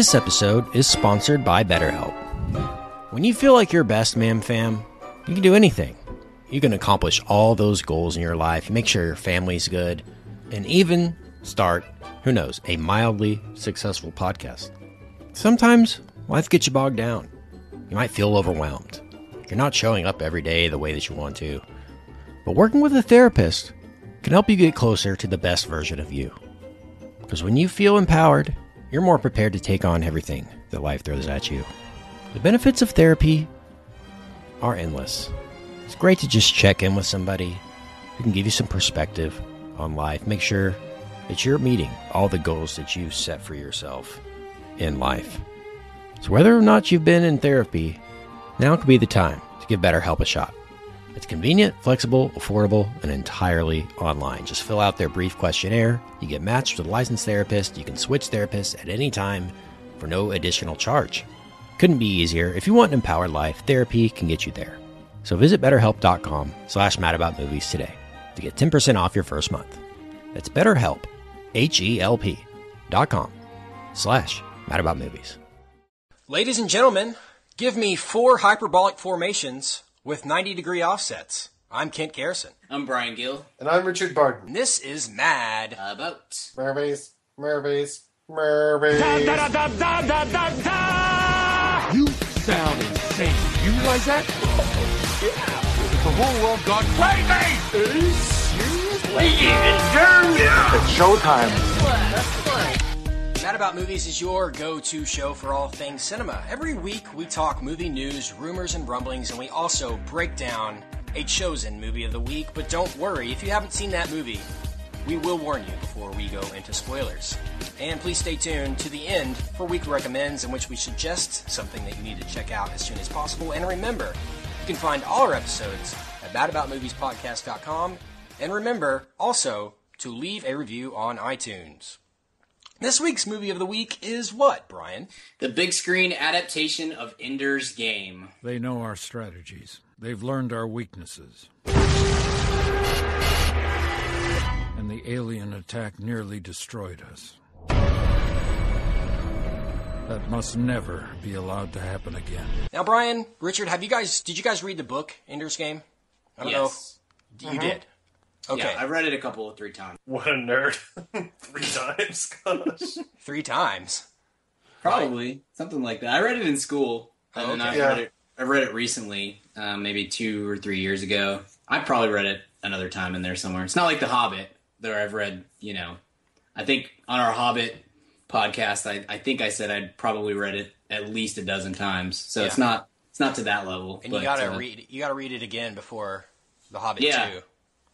This episode is sponsored by BetterHelp. When you feel like your best, man, fam, you can do anything. You can accomplish all those goals in your life, make sure your family's good, and even start, who knows, a mildly successful podcast. Sometimes life gets you bogged down. You might feel overwhelmed. You're not showing up every day the way that you want to. But working with a therapist can help you get closer to the best version of you. Because when you feel empowered, you're more prepared to take on everything that life throws at you. The benefits of therapy are endless. It's great to just check in with somebody who can give you some perspective on life, make sure that you're meeting all the goals that you've set for yourself in life. So, whether or not you've been in therapy, now could be the time to give BetterHelp a shot. It's convenient, flexible, affordable, and entirely online. Just fill out their brief questionnaire. You get matched with a licensed therapist. You can switch therapists at any time for no additional charge. Couldn't be easier. If you want an empowered life, therapy can get you there. So visit betterhelp.com slash madaboutmovies today to get 10% off your first month. That's betterhelp, H-E-L-P dot com slash madaboutmovies. Ladies and gentlemen, give me four hyperbolic formations with 90 degree offsets. I'm Kent Garrison. I'm Brian Gill. And I'm Richard Barton. And this is Mad About. Merveys, Merveys, Merveys. You sound insane. You realize that? Yeah. The whole world gone crazy! It's showtime. Mad About Movies is your go to show for all things cinema. Every week we talk movie news, rumors, and rumblings, and we also break down a chosen movie of the week. But don't worry, if you haven't seen that movie, we will warn you before we go into spoilers. And please stay tuned to the end for Week Recommends, in which we suggest something that you need to check out as soon as possible. And remember, you can find all our episodes at madaboutmoviespodcast.com. And remember also to leave a review on iTunes. This week's movie of the week is what, Brian? The big screen adaptation of Ender's Game. They know our strategies. They've learned our weaknesses. And the alien attack nearly destroyed us. That must never be allowed to happen again. Now, Brian, Richard, have you guys did you guys read the book Ender's Game? I don't Yes. know. You uh-huh. did. Okay. Yeah, I read it a couple, of three times. What a nerd. Three times. Gosh. Three times. Probably something like that. I read it in school, and Oh, then okay. I've Yeah. read it. I read it recently, um, maybe two or three years ago. I probably read it another time in there somewhere. It's not like The Hobbit, that I've read. You know, I think on our Hobbit podcast, I, I think I said I'd probably read it at least a dozen times. So it's not it's not to that level. And but, you gotta uh, read you gotta read it again before The Hobbit Yeah. 2.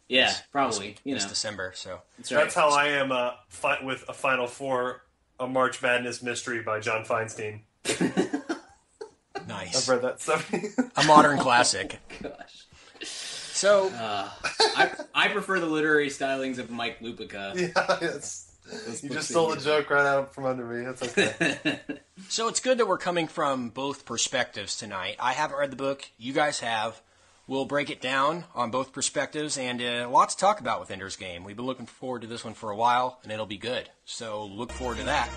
Yeah, this- probably. This, you this know, December, so that's right. That's how I am uh, fi- with a Final Four, a March Madness mystery by John Feinstein. Nice. I've read that stuff. A modern classic. Gosh. So Uh, I I prefer the literary stylings of Mike Lupica. yeah, it's, Those you just stole you- the joke right out from under me. That's okay. so it's good that we're coming from both perspectives tonight. I haven't read the book, you guys have. We'll break it down on both perspectives and uh, a lot to talk about with Ender's Game. We've been looking forward to this one for a while and it'll be good. So look forward to that.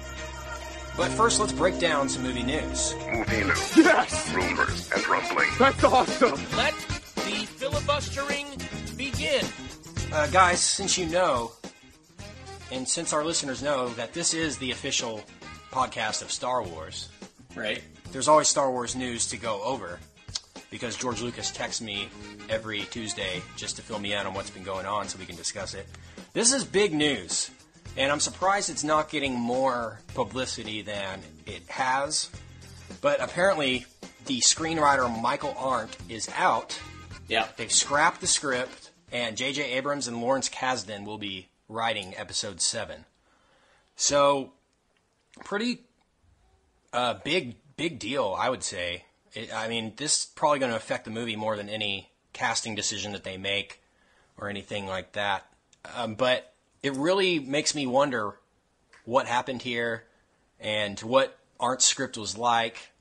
But first, let's break down some movie news. Movie news, Yes! rumors, and rumbling. That's awesome! Let the filibustering begin. Uh, guys, since you know, and since our listeners know that this is the official podcast of Star Wars, right? there's always Star Wars news to go over because George Lucas texts me every Tuesday just to fill me in on what's been going on so we can discuss it. This is big news, and I'm surprised it's not getting more publicity than it has. But apparently, the screenwriter Michael Arndt is out Yeah. They've scrapped the script, and J.J. Abrams and Lawrence Kasdan will be writing episode seven. So, pretty uh, big big deal, I would say. It, I mean, this is probably going to affect the movie more than any casting decision that they make or anything like that. Um, but it really makes me wonder what happened here and what Arndt's script was like,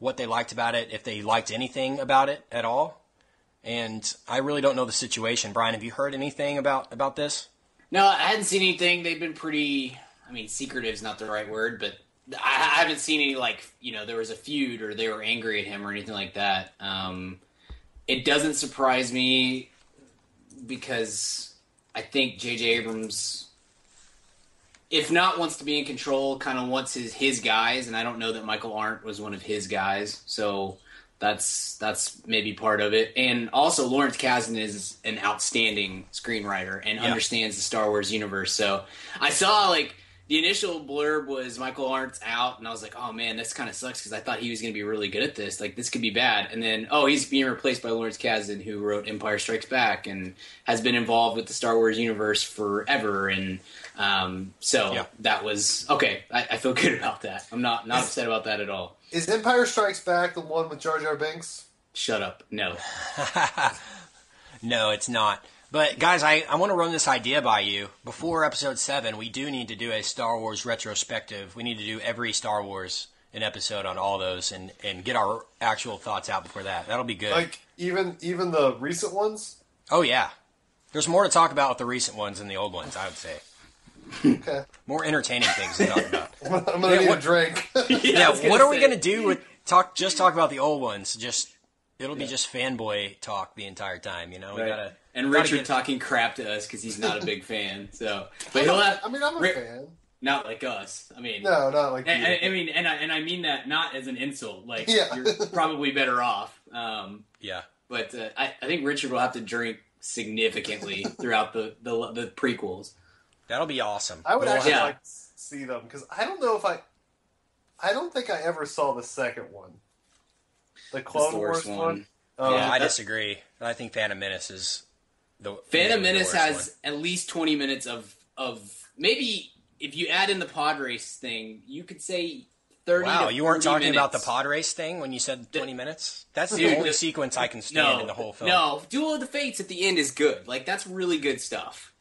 what they liked about it, if they liked anything about it at all. And I really don't know the situation. Brian, have you heard anything about about this? No, I hadn't seen anything. They've been pretty. I mean, secretive is not the right word, but I haven't seen any like you know there was a feud or they were angry at him or anything like that. Um, it doesn't surprise me because I think J.J. Abrams, if not wants to be in control, kind of wants his his guys, and I don't know that Michael Arndt was one of his guys, so that's that's maybe part of it. And also Lawrence Kasdan is an outstanding screenwriter and Yeah. understands the Star Wars universe. So I saw like the initial blurb was Michael Arndt's out, and I was like, oh man, this kind of sucks because I thought he was going to be really good at this. Like this could be bad. And then oh, he's being replaced by Lawrence Kasdan, who wrote Empire Strikes Back and has been involved with the Star Wars universe forever. And um, so Yeah. that was okay. I, I feel good about that. I'm not not upset about that at all. Is Empire Strikes Back the one with Jar Jar Binks? Shut up. No. No, it's not. But guys, I, I want to run this idea by you. Before episode seven, we do need to do a Star Wars retrospective. We need to do every Star Wars an episode on all those and, and get our actual thoughts out before that. That'll be good. Like even even the recent ones. oh yeah. There's more to talk about with the recent ones than the old ones, I would say. Okay, More entertaining things to talk about. I'm gonna Yeah, need what- a drink. yeah, I was gonna what are we gonna do with talk just talk about the old ones? Just it'll be just fanboy talk the entire time, you know? We Right. gotta and gotta Richard get- talking crap to us because he's not a big fan. So, but he'll have I mean, I'm a Ri- fan. not like us. I mean, No, not like I, you. I, I mean, and I and I mean that not as an insult. Like, Yeah. you're probably better off. Um, Yeah. but uh, I, I think Richard will have to drink significantly throughout the, the the prequels. That'll be awesome. I would We'll actually have- Yeah. like to see them because I don't know if I. I don't think I ever saw the second one. The That's Clone the Wars worst one. one. Oh, Yeah, I disagree. I think Phantom Menace is the Phantom the Menace has at least twenty minutes of of maybe if you add in the pod race thing, you could say thirty. Wow, you weren't 40 talking about the pod race thing when you said 20 minutes? That's the only the- sequence I can stand no, in the whole film. No, Duel of the Fates at the end is good. Like that's really good stuff.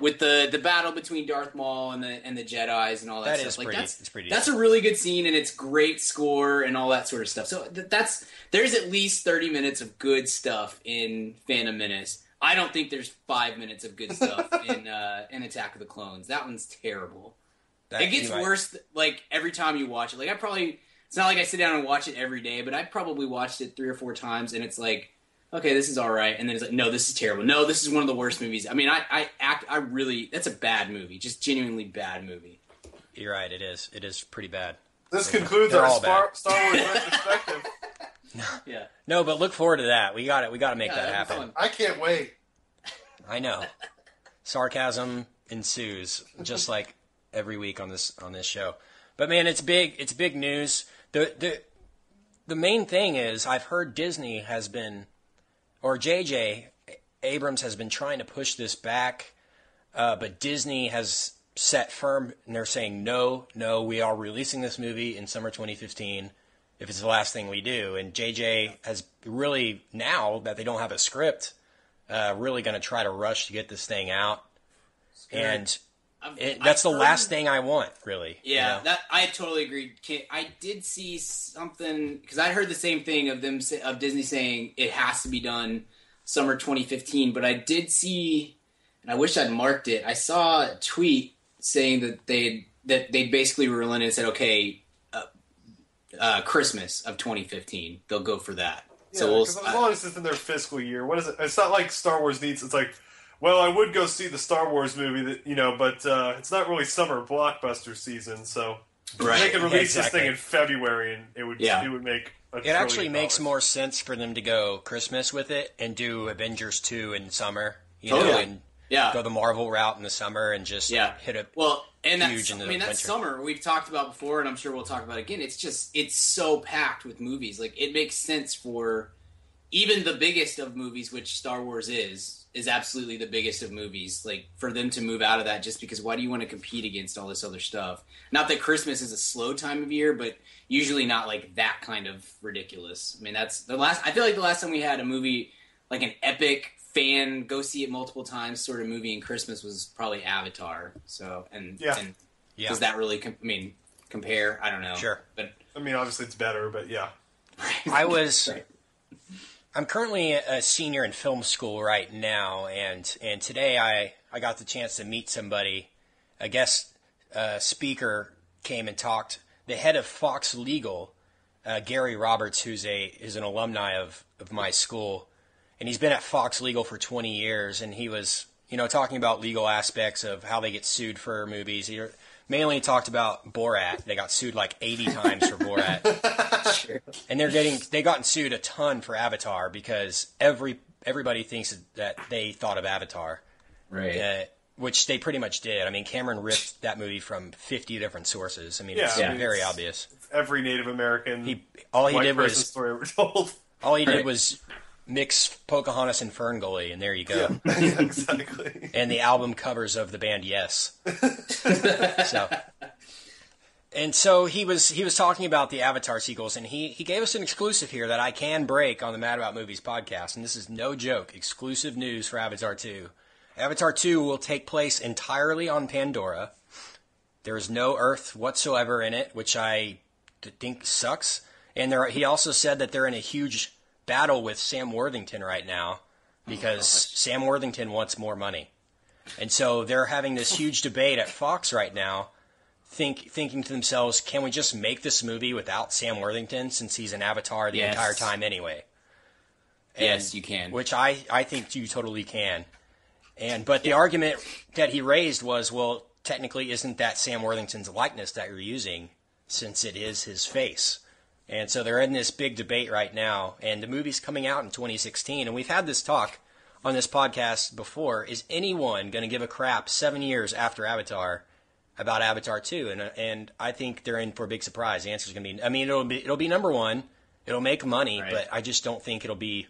With the the battle between Darth Maul and the and the Jedi's and all that, That stuff. is like pretty- that's it's pretty that's a really good scene and it's great score and all that sort of stuff. So th- that's there's at least thirty minutes of good stuff in Phantom Menace. I don't think there's five minutes of good stuff in uh, in Attack of the Clones. That one's terrible. That- it gets you might- worse like every time you watch it. Like I probably it's not like I sit down and watch it every day, but I probably watched it three or four times, and it's like, okay, this is all right, and then it's like, no, this is terrible. No, this is one of the worst movies. I mean, I I act I really that's a bad movie, just genuinely bad movie. You're right, it is. It is pretty bad. This concludes our Star. Star Wars retrospective. Yeah, No, but look forward to that. We got it. We got to make yeah, that happen. fun. I can't wait. I know. Sarcasm ensues, just like every week on this on this show. But man, it's big. It's big news. The the the main thing is I've heard Disney has been, or JJ Abrams has been trying to push this back, uh, but Disney has set firm and they're saying no, no, we are releasing this movie in summer 2015 if it's the last thing we do. And JJ has really now that they don't have a script, uh, really going to try to rush to get this thing out. And I've- it, I've that's the heard- last thing I want, really. you Yeah, know? that I totally agree. I did see something because I heard the same thing of them of Disney saying it has to be done summer 2015. But I did see, and I wish I'd marked it. I saw a tweet saying that they that they basically relented and said, okay, uh, Christmas of 2015, they'll go for that. Yeah, so we'll. 'cause as long as it's in their fiscal year, what is it? It's not like Star Wars needs. It's like, well, I would go see the Star Wars movie, that you know, but uh, it's not really summer blockbuster season, so Right. they could Yeah, release exactly. this thing in February, and it would Yeah. it would make. A It actually makes dollars. more sense for them to go Christmas with it and do Avengers 2 in summer, you know, Totally. and yeah. go the Marvel route in the summer and just Yeah. hit it. Well, and huge that's in the I mean that summer we've talked about before, and I'm sure we'll talk about it again. It's just it's so packed with movies. Like it makes sense for even the biggest of movies, which Star Wars is, is absolutely the biggest of movies. Like for them to move out of that, just because why do you want to compete against all this other stuff? Not that Christmas is a slow time of year, but usually not like that kind of ridiculous. I mean, that's the last. I feel like the last time we had a movie like an epic fan go see it multiple times sort of movie in Christmas was probably Avatar. So and Yeah. and Yeah. does that really? Com- I mean, compare? I don't know. Sure. but I mean, obviously it's better, but yeah. I was. Right. I'm currently a senior in film school right now, and and today I I got the chance to meet somebody. A guest uh, speaker came and talked. the head of Fox Legal, uh, Gary Roberts, who's a is an alumni of of my school, and he's been at Fox Legal for 20 years, and he was you know talking about legal aspects of how they get sued for movies. He mainly talked about Borat. They got sued like 80 times for Borat, and they're getting they gotten sued a ton for Avatar because every everybody thinks that they thought of Avatar Right. uh, which they pretty much did. I mean, Cameron ripped that movie from 50 different sources. I mean, Yeah, it's I mean, very it's- obvious. Every Native American He all he white did was story ever told. all he did Right. was mix Pocahontas and Ferngully, and there you go. Yeah, yeah, exactly. And the album covers of the band Yes. so. And so he was he was talking about the Avatar sequels, and he, he gave us an exclusive here that I can break on the Mad About Movies podcast, and this is no joke. Exclusive news for Avatar 2. Avatar 2 will take place entirely on Pandora. There is no Earth whatsoever in it, which I think sucks. And there, he also said that they're in a huge battle with Sam Worthington right now because oh, Sam Worthington wants more money. And so they're having this huge debate at Fox right now, think, thinking to themselves, can we just make this movie without Sam Worthington since he's an avatar the Yes. entire time anyway? Yes, you can. Which I, I think you totally can. And but the argument that he raised was, well, technically, isn't that Sam Worthington's likeness that you're using, since it is his face? And so they're in this big debate right now, and the movie's coming out in 2016, and we've had this talk on this podcast before. Is anyone going to give a crap seven years after Avatar about Avatar 2? And and I think they're in for a big surprise. The answer is going to be, I mean, it'll be it'll be number one. It'll make money, Right. but I just don't think it'll be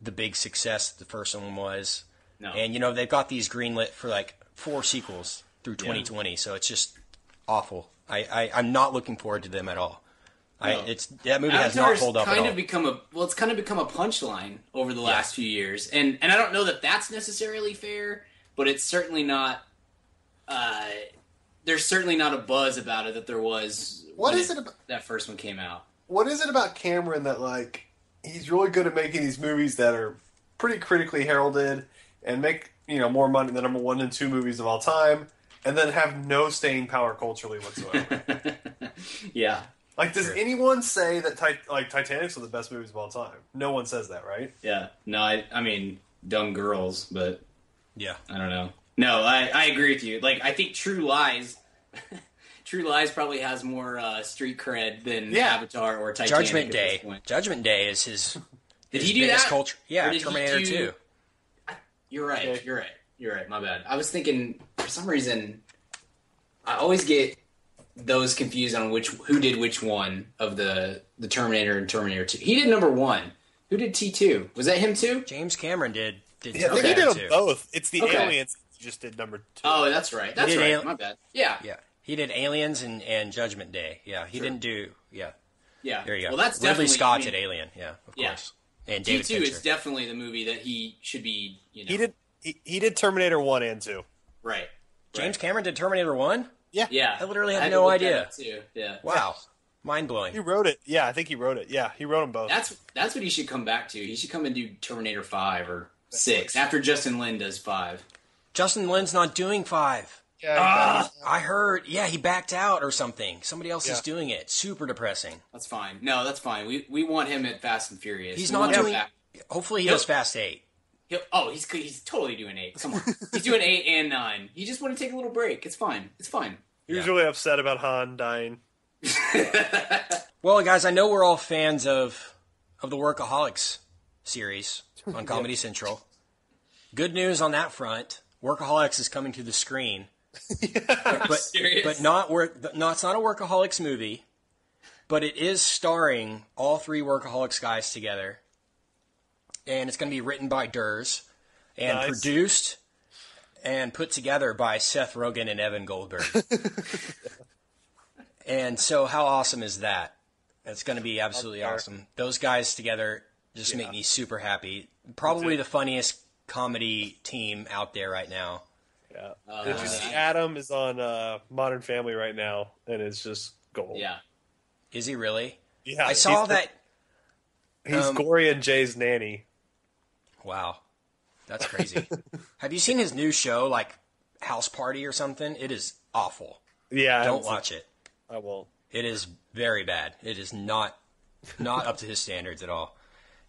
the big success the first one was. No. And you know they've got these greenlit for like four sequels through 2020, so it's just awful. I, I I'm not looking forward to them at all. I it's that movie has not Avatar's hold up kind at all. of become a well, it's kind of become a punchline over the last few years, and and I don't know that that's necessarily fair, but it's certainly not. Uh, there's certainly not a buzz about it that there was. What when is it about- that first one came out? What is it about Cameron that like he's really good at making these movies that are pretty critically heralded and make you know more money than number one and two movies of all time, and then have no staying power culturally whatsoever? Yeah, like, does anyone say that Tit- like Titanic's one of the best movies of all time? No one says that, right? yeah. No, I I mean dumb girls, but yeah. I don't know. No, I, I agree with you. Like I think True Lies, True Lies probably has more uh, street cred than Yeah. Avatar or Titanic. Judgment Day. Judgment Day is his. Did his he do biggest that? Culture. Yeah, Terminator do- 2. You're right. Okay. You're right. You're right. My bad. I was thinking for some reason I always get those confused on which who did which one of the the Terminator and Terminator 2. He did number 1. Who did T2? Was that him too? James Cameron did. did Yeah, I Okay. he did them too. both. It's the Okay. aliens. Just did number two. Oh, that's right. That's right. Al- My bad. Yeah. Yeah, he did Aliens and, and Judgment Day. Yeah, he Sure. didn't do. Yeah, Yeah. there you go. Well, that's Ridley definitely Scott I mean, did Alien. Yeah, of Yeah. course. And David T2 is definitely the movie that he should be, you know. he did. He, he did Terminator one and two. Right. James right. Cameron did Terminator One. Yeah. Yeah. I literally had had to no idea. Too. Yeah. Wow, mind blowing. He wrote it. Yeah, I think he wrote it. Yeah, he wrote them both. That's that's what he should come back to. He should come and do Terminator 5 or 6 after Justin Lin does 5. Justin Lin's not doing five. yeah, Ah! I heard. Yeah, he backed out or something. Somebody else is doing it. Super depressing. That's fine. No, that's fine. We we want him at Fast and Furious. He's We not want him doing. Hopefully, he He'll- does Fast Eight. He'll, oh, he's he's totally doing eight. Come on, he's doing eight and nine. You just want to take a little break. It's fine. It's fine. he was really upset about Han dying. Well, guys, I know we're all fans of of the Workaholics series on Comedy Central. Good news on that front. Workaholics is coming to the screen, but but not work. No, it's not a Workaholics movie, but it is starring all three Workaholics guys together, and it's going to be written by Durs and Nice. produced and put together by Seth Rogen and Evan Goldberg. and so, how awesome is that? It's going to be absolutely awesome. Those guys together just make me super happy. Probably the funniest comedy team out there right now. Yeah. Uh, Did you see Adam is on uh, Modern Family right now, and it's just gold. yeah. Is he really? yeah. I saw he's- that. He's um, Gloria and Jay's nanny. Wow, that's crazy. Have you seen his new show, like House Party or something? It is awful. Yeah, Don't watch it. I won't. It is very bad. It is not not up to his standards at all.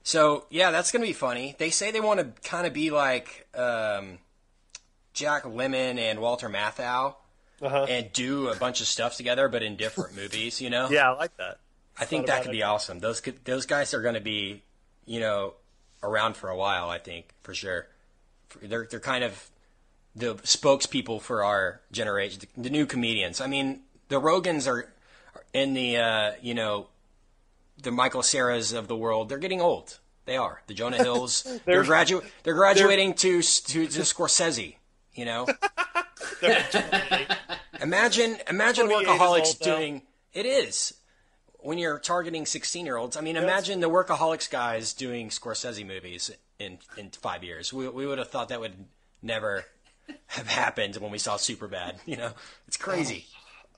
So yeah, that's gonna be funny. They say they want to kind of be like um, Jack Lemmon and Walter Matthau Uh-huh. and do a bunch of stuff together, but in different movies. You know? Yeah, I like that. I think that could be awesome. Those could, those guys are going to be, you know, around for a while. I think for sure. They're they're kind of the spokespeople for our generation, the, new comedians. I mean, the Rogens are in the uh, you know, the Michael Ceras of the world. They're getting old. They are the Jonah Hills. they're They're- gradu- They're graduating to to to Scorsese. You know. Imagine, imagine 28 is workaholics doing. It is when you're targeting 16 year olds. I mean, imagine the workaholics guys doing Scorsese movies in in five years. We we would have thought that would never have happened when we saw Superbad. You know, it's crazy.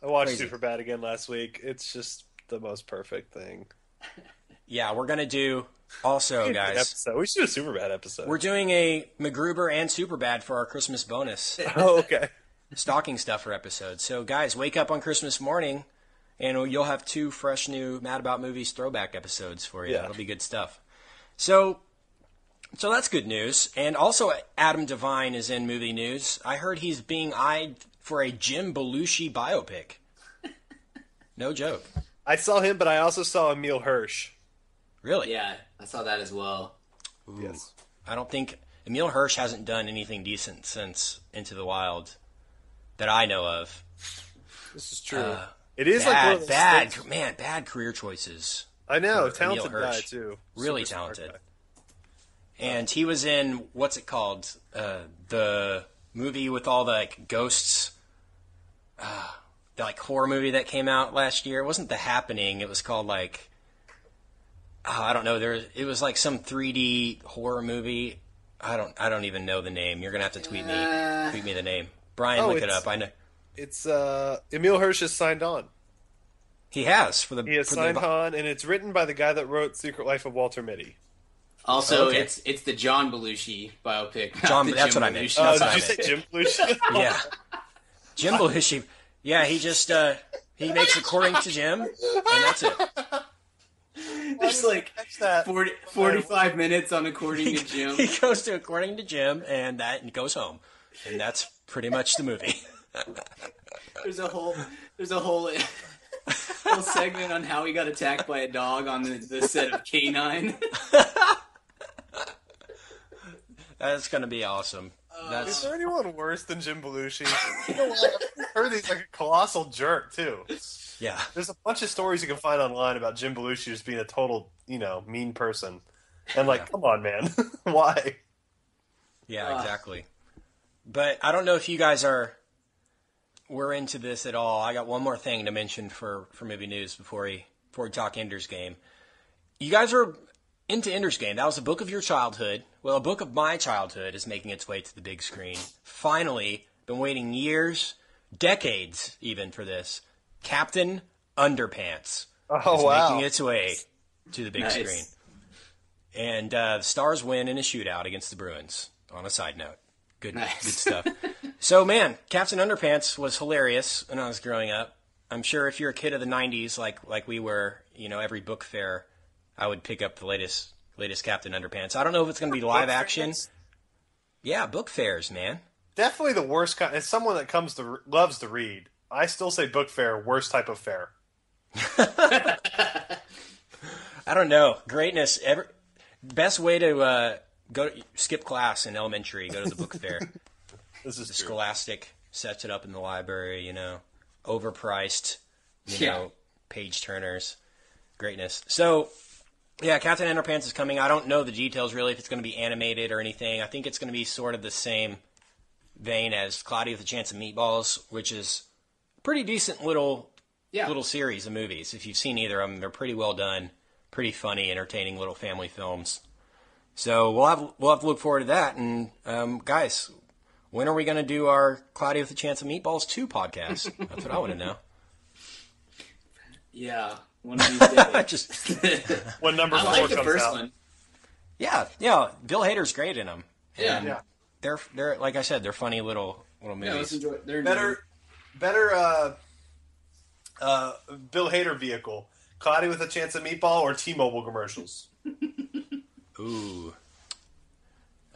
I watched Crazy. Superbad again last week. It's just the most perfect thing. Yeah, we're gonna do also, guys. episode. We should do a Superbad episode. We're doing a MacGruber and Superbad for our Christmas bonus oh, okay. stocking stuffer episode. So, guys, wake up on Christmas morning, and you'll have two fresh new Mad About Movies throwback episodes for you. Yeah. That'll be good stuff. So, so that's good news. And also, Adam DeVine is in movie news. I heard he's being eyed for a Jim Belushi biopic. No joke. I saw him, but I also saw Emile Hirsch. Really? Yeah, I saw that as well. Yes. I don't think Emile Hirsch hasn't done anything decent since Into the Wild that I know of. This is true. Uh, it is Uh, Bad, like one of those bad, things- man, bad career choices. I know, talented guy too. Really Super talented. And he was in what's it called? Uh, the movie with all the like ghosts. Uh, the like horror movie that came out last year. It wasn't The Happening. It was called like oh, I don't know. There it was like some 3D horror movie. I don't I don't even know the name. You're gonna have to tweet me Uh, tweet me the name. Brian, Oh, look it up. I know It's uh, Emile Hirsch is signed on. he has for the. He has signed the, on, and it's written by the guy that wrote Secret Life of Walter Mitty. Also, Okay. it's it's the John Belushi biopic. John- that's Jim what I meant. Belushi. That's Oh, what did I you say Jim Belushi? Yeah, Jim Belushi. Yeah, he just uh, he makes according to Jim, and that's it. There's like Catch that. 40, 45 minutes on according to Jim. He goes to according to Jim, and that and goes home, and that's pretty much the movie. There's a whole there's a whole whole segment on how he got attacked by a dog on the, the set of K-9. That's gonna be awesome. Is there anyone worse than Jim Belushi? You know? I've heard he's like a colossal jerk too. yeah, There's a bunch of stories you can find online about Jim Belushi just being a total, you know, mean person. And like, come on, man, why? yeah, Ah. exactly. But I don't know if you guys are we're into this at all. I got one more thing to mention for for movie news before we before we talk Ender's Game. You guys are into Ender's Game. That was a book of your childhood. Well, a book of my childhood is making its way to the big screen. Finally, been waiting years, decades even for this. Captain Underpants Oh is wow! making its way to the big Nice. screen. And uh, the Stars win in a shootout against the Bruins. On a side note, good, Nice. good stuff. so, man, Captain Underpants was hilarious when I was growing up. I'm sure if you're a kid of the '90s, like like we were, you know, every book fair, I would pick up the latest latest Captain Underpants. I don't know if it's going to be live action. Yeah, book fairs, man. Definitely the worst kind. As someone that comes to loves to read, I still say book fair, worst type of fair. I don't know. Greatness. Ever best way to uh, go to, skip class in elementary. Go to the book fair. This is true. Scholastic sets it up in the library, you know, overpriced, you Yeah. know, page turners, greatness. So, yeah, Captain Underpants is coming. I don't know the details really if it's going to be animated or anything. I think it's going to be sort of the same vein as Cloudy with a Chance of Meatballs, which is pretty decent little Yeah. little series of movies. If you've seen either of them, they're pretty well done, pretty funny, entertaining little family films. So we'll have we'll have to look forward to that. And um, guys, when are we going to do our Cloudy with a Chance of Meatballs two podcast? That's what I want to know. Yeah, one of these days. Just When number I four like the comes first out. one. yeah, yeah. Bill Hader's great in them. Yeah, Yeah. They're they're like I said, they're funny little little Yeah, let's movies. enjoy. They're Better, better uh, Uh, Bill Hader vehicle. Cloudy with a Chance of Meatball or T-Mobile commercials? Ooh.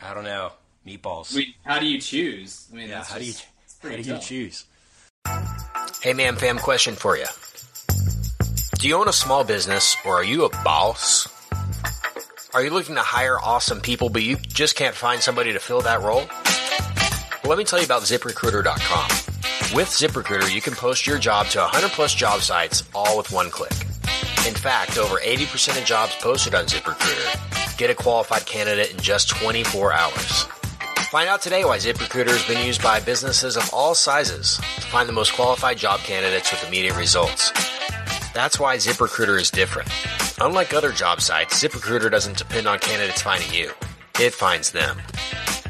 I don't know. Meatballs. Wait, how do you choose? I mean, yeah, that's how do you how do you choose? Hey man fam question for you. Do you own a small business or are you a boss? Are you looking to hire awesome people but you just can't find somebody to fill that role? Well, let me tell you about ziprecruiter.com. With ZipRecruiter, you can post your job to 100 plus job sites all with one click. In fact, over 80% of jobs posted on ZipRecruiter get a qualified candidate in just 24 hours. Find out today why ZipRecruiter has been used by businesses of all sizes to find the most qualified job candidates with immediate results. That's why ZipRecruiter is different. Unlike other job sites, ZipRecruiter doesn't depend on candidates finding you. It finds them.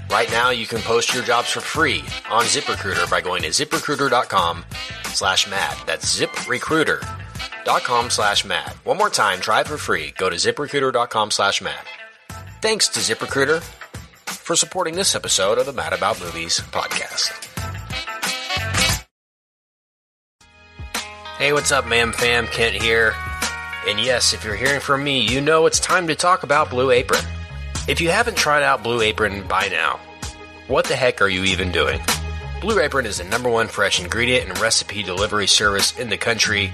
Right now, you can post your jobs for free on ZipRecruiter by going to ziprecruiter.com slash mad. That's ziprecruiter.com slash mad. One more time, try it for free. Go to ziprecruiter.com slash mad. Thanks to ZipRecruiter for supporting this episode of the Mad About Movies podcast. Hey, what's up, man fam? Kent here. And yes, if you're hearing from me, you know it's time to talk about Blue Apron. If you haven't tried out Blue Apron by now, what the heck are you even doing? Blue Apron is the number one fresh ingredient and recipe delivery service in the country.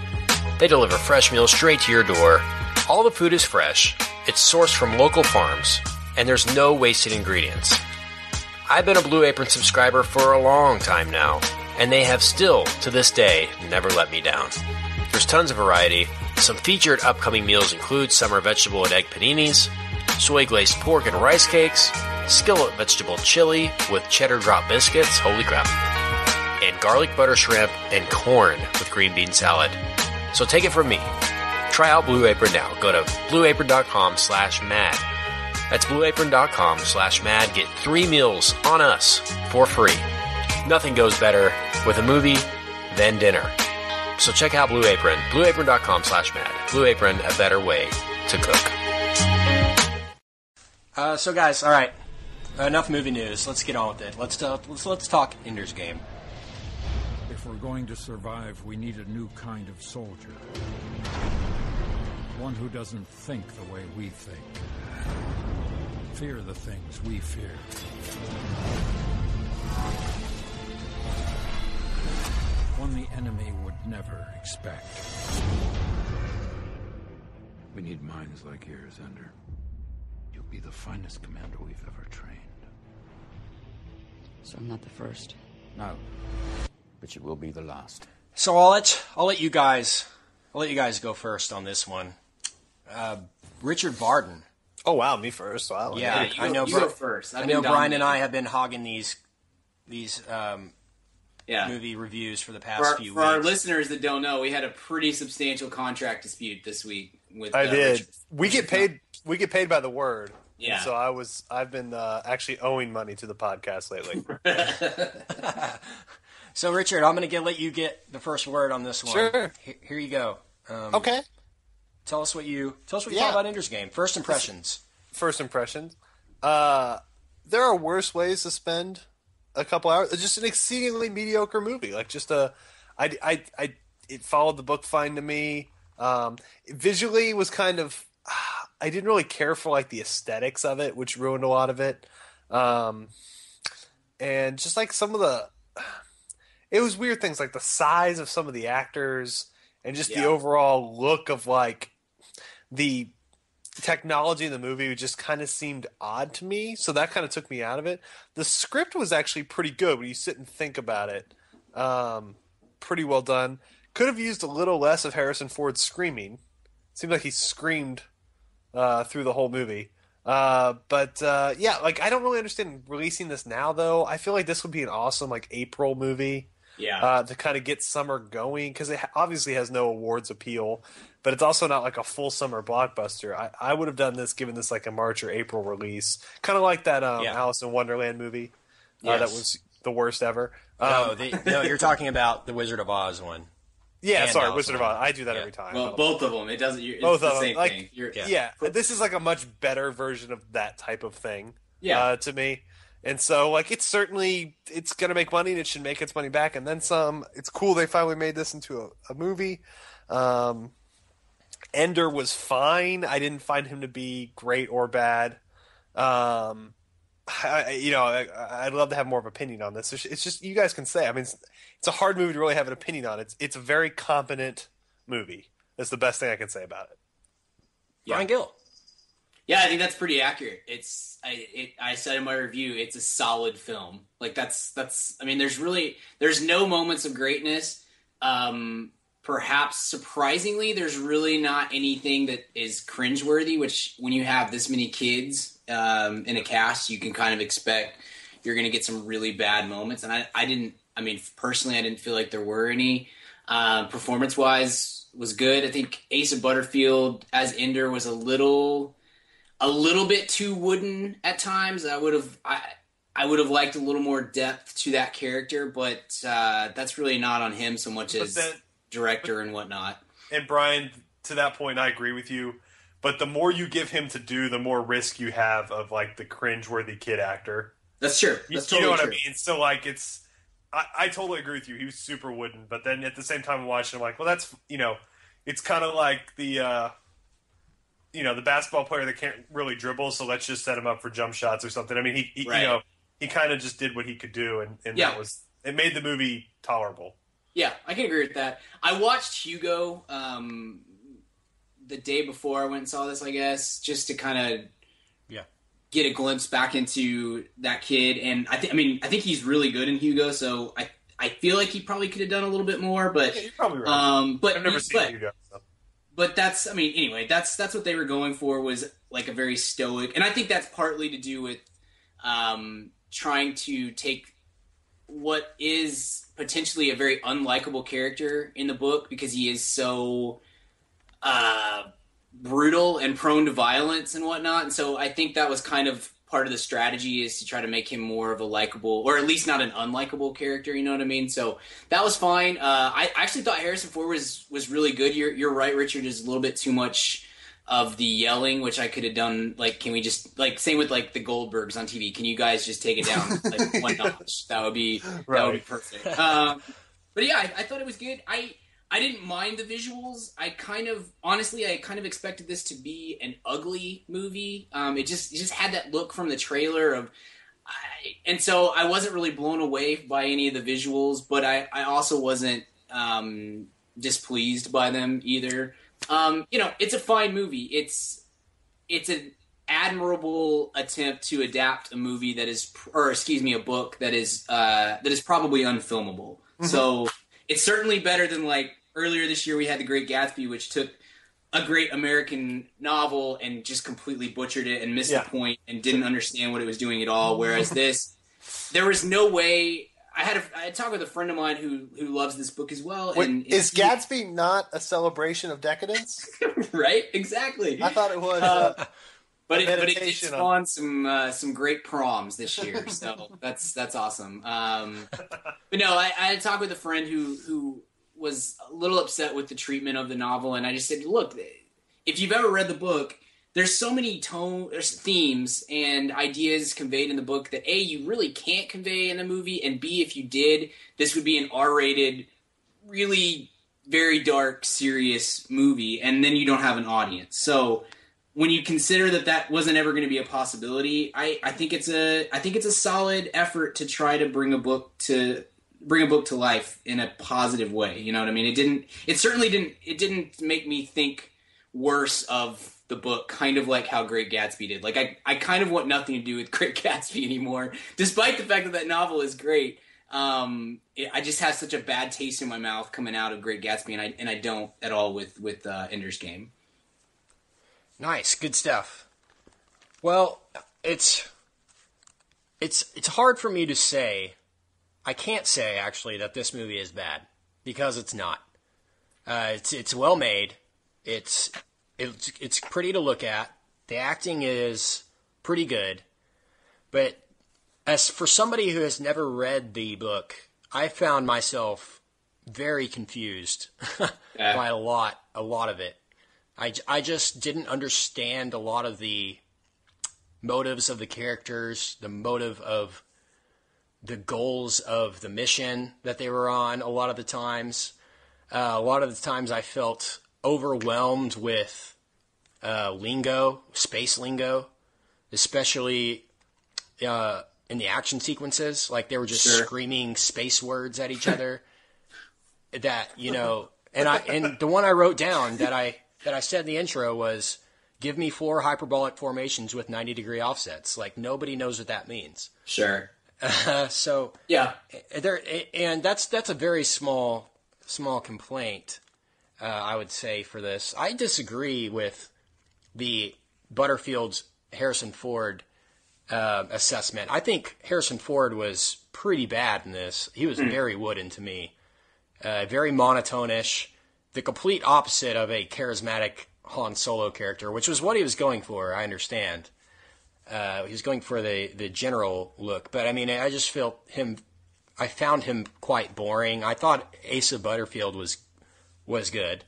They deliver fresh meals straight to your door. All the food is fresh, it's sourced from local farms, and there's no wasted ingredients. I've been a Blue Apron subscriber for a long time now, and they have still, to this day, never let me down. There's tons of variety. Some featured upcoming meals include summer vegetable and egg paninis, soy glazed pork and rice cakes, skillet vegetable chili with cheddar drop biscuits, holy crap, and garlic butter shrimp and corn with green bean salad. So take it from me. Try out Blue Apron now. Go to blueapron.com slash mad. That's blueapron.com slash mad. Get three meals on us for free. Nothing goes better with a movie than dinner. So check out Blue Apron, blueapron.com slash mad. Blue Apron, a better way to cook. Uh, so guys, all right, enough movie news. Let's get on with it. Let's uh, let's let's talk Ender's Game. If we're going to survive, we need a new kind of soldier. One who doesn't think the way we think. Fear the things we fear. One the enemy would never expect. We need minds like yours, Ender. You'll be the finest commander we've ever trained. So I'm not the first. No, but you will be the last. So I'll let I'll let you guys I'll let you guys go first on this one. Uh, Richard Varden. Oh wow, me first. Wow. Yeah, you I go- know. you Bri- go first. I've I know Brian and I have been hogging these these um, Yeah. movie reviews for the past For, our, few for our listeners that don't know, we had a pretty substantial contract dispute this week with. I uh, did. Richard- We get paid. We get paid by the word. Yeah. And so I was. I've been uh, actually owing money to the podcast lately. So Richard, I'm going to get let you get the first word on this one. Sure. He- Here you go. Um, okay. Tell us what you tell us what you Yeah. thought about Ender's Game. First impressions. First impressions. Uh, there are worse ways to spend a couple hours. It's just an exceedingly mediocre movie. Like just a, I, I, I it followed the book fine to me. Um, visually was kind of, I didn't really care for like the aesthetics of it, which ruined a lot of it. Um, and just like some of the, it was weird things like the size of some of the actors and just the overall look of like the technology in the movie just kind of seemed odd to me so that kind of took me out of it. The script was actually pretty good when you sit and think about it. Um, pretty well done. Could have used a little less of harrison ford screaming. Seemed like he screamed uh, through the whole movie. Uh, but uh, yeah like i don't really understand releasing this now though. I feel like this would be an awesome like april movie Yeah. uh, to kind of get summer going because it obviously has no awards appeal, but it's also not like a full summer blockbuster. I, I would have done this given this like a March or April release, kind of like that um, Yeah. Alice in Wonderland movie uh, Yes. that was the worst ever. Um, no, the, no, you're talking about the Wizard of Oz one. yeah, and sorry, Alice Wizard of Oz. I do that Yeah. every time. well, both of them. It doesn't. You're, it's Both the of them, same like- thing. You're, Yeah. yeah, this is like a much better version of that type of thing. Yeah. uh, to me, And so, like, it's certainly it's going to make money, and it should make its money back, and then some. It's cool they finally made this into a, a movie. Um, Ender was fine. I didn't find him to be great or bad. Um, I, I- you know, I, I'd love to have more of an opinion on this. It's it's just you guys can say. I mean, it's, it's a hard movie to really have an opinion on. It's it's a very competent movie. That's the best thing I can say about it. Brian Gill. Yeah, I think that's pretty accurate. It's I it, I said in my review, it's a solid film. Like that's that's I mean, there's really there's no moments of greatness. Um, perhaps surprisingly, there's really not anything that is cringeworthy. Which when you have this many kids um, in a cast, you can kind of expect you're going to get some really bad moments. And I I didn't. I mean, personally, I didn't feel like there were any. Uh, performance wise, was good. I think Asa Butterfield as Ender was a little a little bit too wooden at times. I would have I I would have liked a little more depth to that character, but uh, that's really not on him so much But as director and whatnot. and Brian, to that point, I agree with you. But the more you give him to do, the more risk you have of like the cringeworthy kid actor. That's true. You, That's you totally know what true. I mean? So like it's I, I totally agree with you. He was super wooden, but then at the same time watching, I'm like, well, that's you know, it's kind of like the uh, you know the basketball player that can't really dribble, so let's just set him up for jump shots or something. I mean, he, he Right. you know he kind of just did what he could do, and, and Yeah. that was it made the movie tolerable. Yeah, I can agree with that. I watched Hugo um, the day before I went and saw this, I guess, just to kind of Yeah. get a glimpse back into that kid. And I think, I mean, I think he's really good in Hugo. So I, I feel like he probably could have done a little bit more. But, Yeah, you're probably right. um, but I've never seen but, Hugo. But that's I mean anyway that's that's what they were going for was like a very stoic and I think that's partly to do with um, trying to take what is potentially a very unlikable character in the book because he is so uh, brutal and prone to violence and whatnot. And so I think that was kind of part of the strategy is to try to make him more of a likable or at least not an unlikable character you know what I mean so that was fine. Uh, I actually thought Harrison Ford was was really good. You're you're right, Richard. Is a little bit too much of the yelling, which I could have done. Like, can we just like same with like the Goldbergs on TV? Can you guys just take it down like one notch? That would be that would be perfect. Um, but yeah, I, I thought it was good. I I didn't mind the visuals. I kind of honestly, I kind of expected this to be an ugly movie. Um, it just it just had that look from the trailer of I, and so I wasn't really blown away by any of the visuals, but I, I also wasn't um, displeased by them either. Um, you know, it's a fine movie. It's it's an admirable attempt to adapt a movie that is, or excuse me, a book that is uh, that is probably unfilmable. So it's certainly better than like earlier this year we had The Great Gatsby, which took a great American novel and just completely butchered it and missed Yeah. the point and didn't understand what it was doing at all. Whereas this, there was no way. I had a, I had talked with a friend of mine who who loves this book as well. Wait, and is he- Gatsby not a celebration of decadence? right? Exactly. I thought it was. Uh, Uh, but it, but it did meditation on- some uh, some great proms this year, so that's that's awesome. Um, but no, I, I had talked with a friend who who was a little upset with the treatment of the novel, and I just said, look, if you've ever read the book, there's so many tone, there's themes and ideas conveyed in the book that a you really can't convey in a movie, and b if you did, this would be an R-rated, really very dark, serious movie, and then you don't have an audience. So when you consider that that wasn't ever going to be a possibility, I, I think it's a I think it's a solid effort to try to bring a book to bring a book to life in a positive way. You know what I mean? It didn't. It certainly didn't. It didn't make me think worse of the book, kind of like how Great Gatsby did. Like I, I kind of want nothing to do with Great Gatsby anymore, despite the fact that that novel is great. Um, it, I just have such a bad taste in my mouth coming out of Great Gatsby, and I and I don't at all with with uh, Ender's Game. Nice, good stuff. Well, it's it's it's hard for me to say. I can't say actually that this movie is bad because it's not. Uh, it's it's well made. It's it's it's pretty to look at. The acting is pretty good, but as for somebody who has never read the book, I found myself very confused Yeah. by a lot a lot of it. I, I just didn't understand a lot of the motives of the characters, the motive of the goals of the mission that they were on. A lot of the times, uh, a lot of the times, I felt overwhelmed with uh, lingo, space lingo, especially uh, in the action sequences. Like they were just Sure. screaming space words at each other. that you know, and I and the one I wrote down that I that I said in the intro was, "Give me four hyperbolic formations with ninety degree offsets." Like nobody knows what that means. Sure. Uh, so Yeah. there and that's that's a very small small complaint uh, I would say for this. I disagree with the Butterfield's Harrison Ford uh, assessment. I think Harrison Ford was pretty bad in this. He was very wooden to me, uh, very monotonish, the complete opposite of a charismatic Han Solo character, which was what he was going for. I understand. Uh, he was going for the the general look, but I mean, I just felt him. I found him quite boring. I thought Asa Butterfield was was good.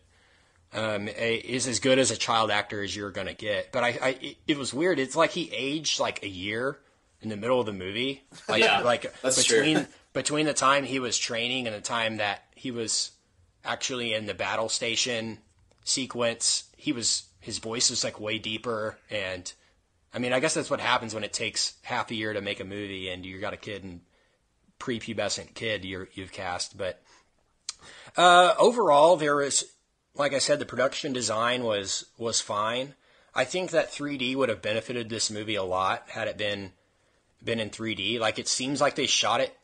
Um, a- is as good as a child actor as you're gonna get. But I, I, it- was weird. It's like he aged like a year in the middle of the movie. Like, Yeah, like that's true. between between the time he was training and the time that he was actually in the battle station sequence, he was his voice was like way deeper. And I mean, I guess that's what happens when it takes half a year to make a movie and you got a kid and prepubescent kid you're, you've cast. But uh, overall, there is, like I said, the production design was was fine. I think that 3D would have benefited this movie a lot had it been been in 3D. Like it seems like they shot it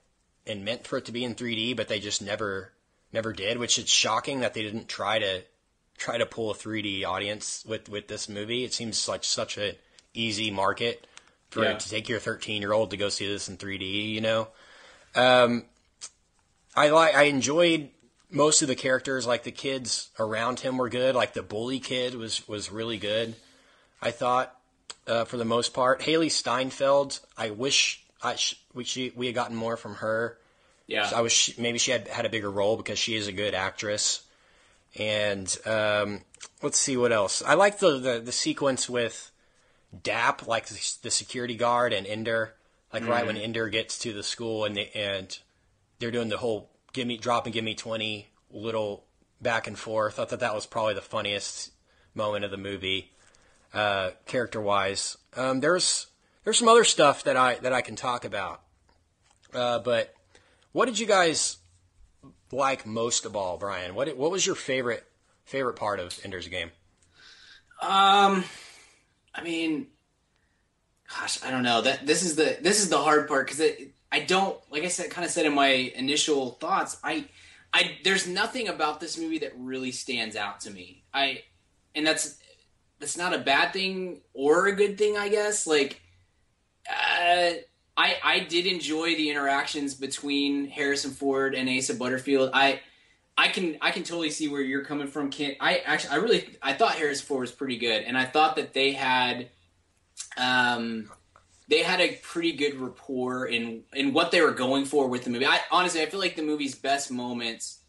and meant for it to be in 3D, but they just never never did. Which is shocking that they didn't try to try to pull a 3D audience with with this movie. It seems like such a easy market for Yeah. to take your 13 year old to go see this in 3D. You know, um, I like I enjoyed most of the characters. Like the kids around him were good. Like the bully kid was was really good. I thought uh, for the most part. Hailee Steinfeld. I wish I sh- we she, we had gotten more from her. Yeah. I wish maybe she had had a bigger role because she is a good actress. And um, let's see what else. I like the, the the sequence with Dap, like the, the security guard, and Ender. Like right when Ender gets to the school and they, and they're doing the whole give me drop and give me twenty little back and forth. I thought that was probably the funniest moment of the movie, uh, character wise. Um, there's there's some other stuff that I that I can talk about, uh, but what did you guys like most of all, Brian? What what was your favorite favorite part of Ender's Game? Um, I mean, gosh, I don't know. That this is the this is the hard part because I don't like I said, kind of said in my initial thoughts. I, I there's nothing about this movie that really stands out to me. I, and that's that's not a bad thing or a good thing, I guess. Like, uh, I I did enjoy the interactions between Harrison Ford and Asa Butterfield. I. I can I can totally see where you're coming from, Kent. I actually I really I thought Harrison Ford was pretty good, and I thought that they had, um, they had a pretty good rapport in in what they were going for with the movie. I honestly I feel like the movie's best moments.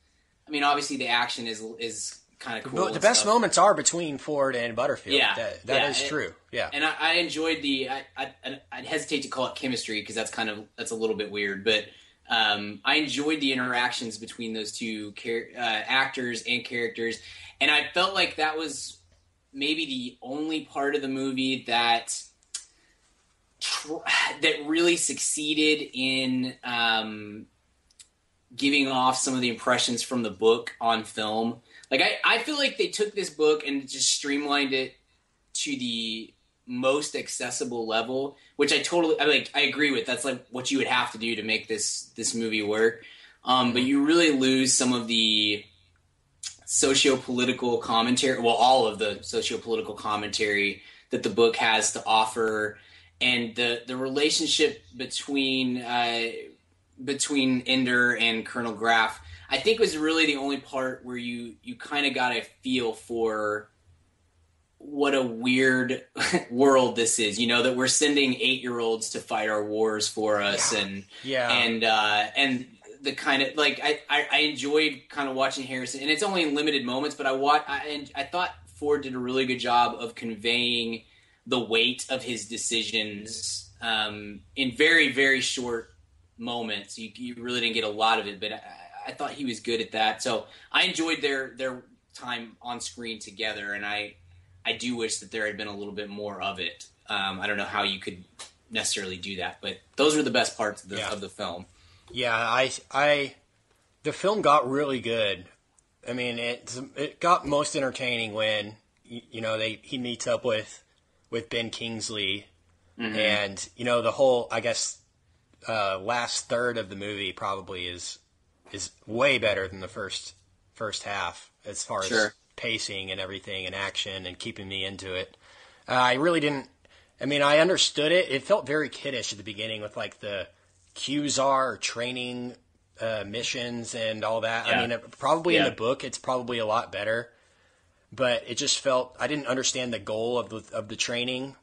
I mean, obviously the action is is kind of cool. Well, the best stuff. moments are between Ford and Butterfield. Yeah, that, that yeah, is it- true. Yeah, and I, I enjoyed the. I, I I'd hesitate to call it chemistry because that's kind of that's a little bit weird, but um, I enjoyed the interactions between those two char- uh, actors and characters, and I felt like that was maybe the only part of the movie that tr- that really succeeded in um, giving off some of the impressions from the book on film. Like I, I feel like they took this book and just streamlined it to the most accessible level, which I totally I like I agree with. That's like what you would have to do to make this this movie work. Um, but you really lose some of the socio-political commentary, well all of the socio-political commentary that the book has to offer and the the relationship between uh, between Ender and Colonel Graff, I think it was really the only part where you you kind of got a feel for what a weird world this is. You know that we're sending eight year olds to fight our wars for us, and yeah. and uh, and the kind of like I, I, I enjoyed kind of watching Harrison, and it's only in limited moments, but I watch I, and I thought Ford did a really good job of conveying the weight of his decisions um, in very very short moments. You, you really didn't get a lot of it, but I, I thought he was good at that. So I enjoyed their their time on screen together, and I I do wish that there had been a little bit more of it. Um, I don't know how you could necessarily do that, but those were the best parts of the Yeah. of the film. Yeah, I, I, the film got really good. I mean, it it got most entertaining when you, you know they he meets up with with Ben Kingsley, and you know the whole I guess uh, last third of the movie probably is is way better than the first first half as far as pacing and everything and action and keeping me into it. Uh, I really didn't. I mean, I understood it. It felt very kiddish at the beginning with like the Qzar training uh, missions and all that. I mean, it, probably in the book, it's probably a lot better, but it just felt I didn't understand the goal of the of the training.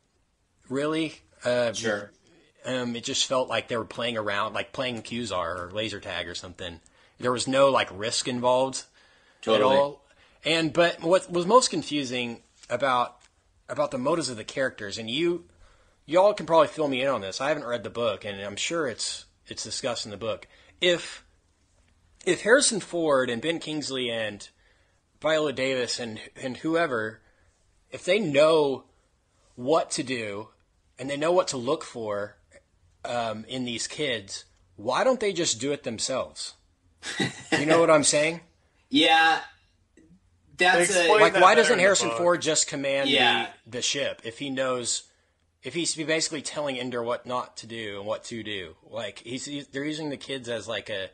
Really, uh, Sure. um, it just felt like they were playing around, like playing Qzar or laser tag or something. There was no like risk involved Totally. at all. And but what was most confusing about about the motives of the characters, and you y'all can probably fill me in on this. I haven't read the book, and I'm sure it's it's discussed in the book. If if Harrison Ford and Ben Kingsley and Viola Davis and and whoever, if they know what to do and they know what to look for um, in these kids, why don't they just do it themselves? you know what I'm saying? Yeah, that's a Like, that why doesn't Harrison. Ford just command Yeah. the, the ship if he knows, if he's basically telling Ender what not to do and what to do? Like, he's, he's they're using the kids as like a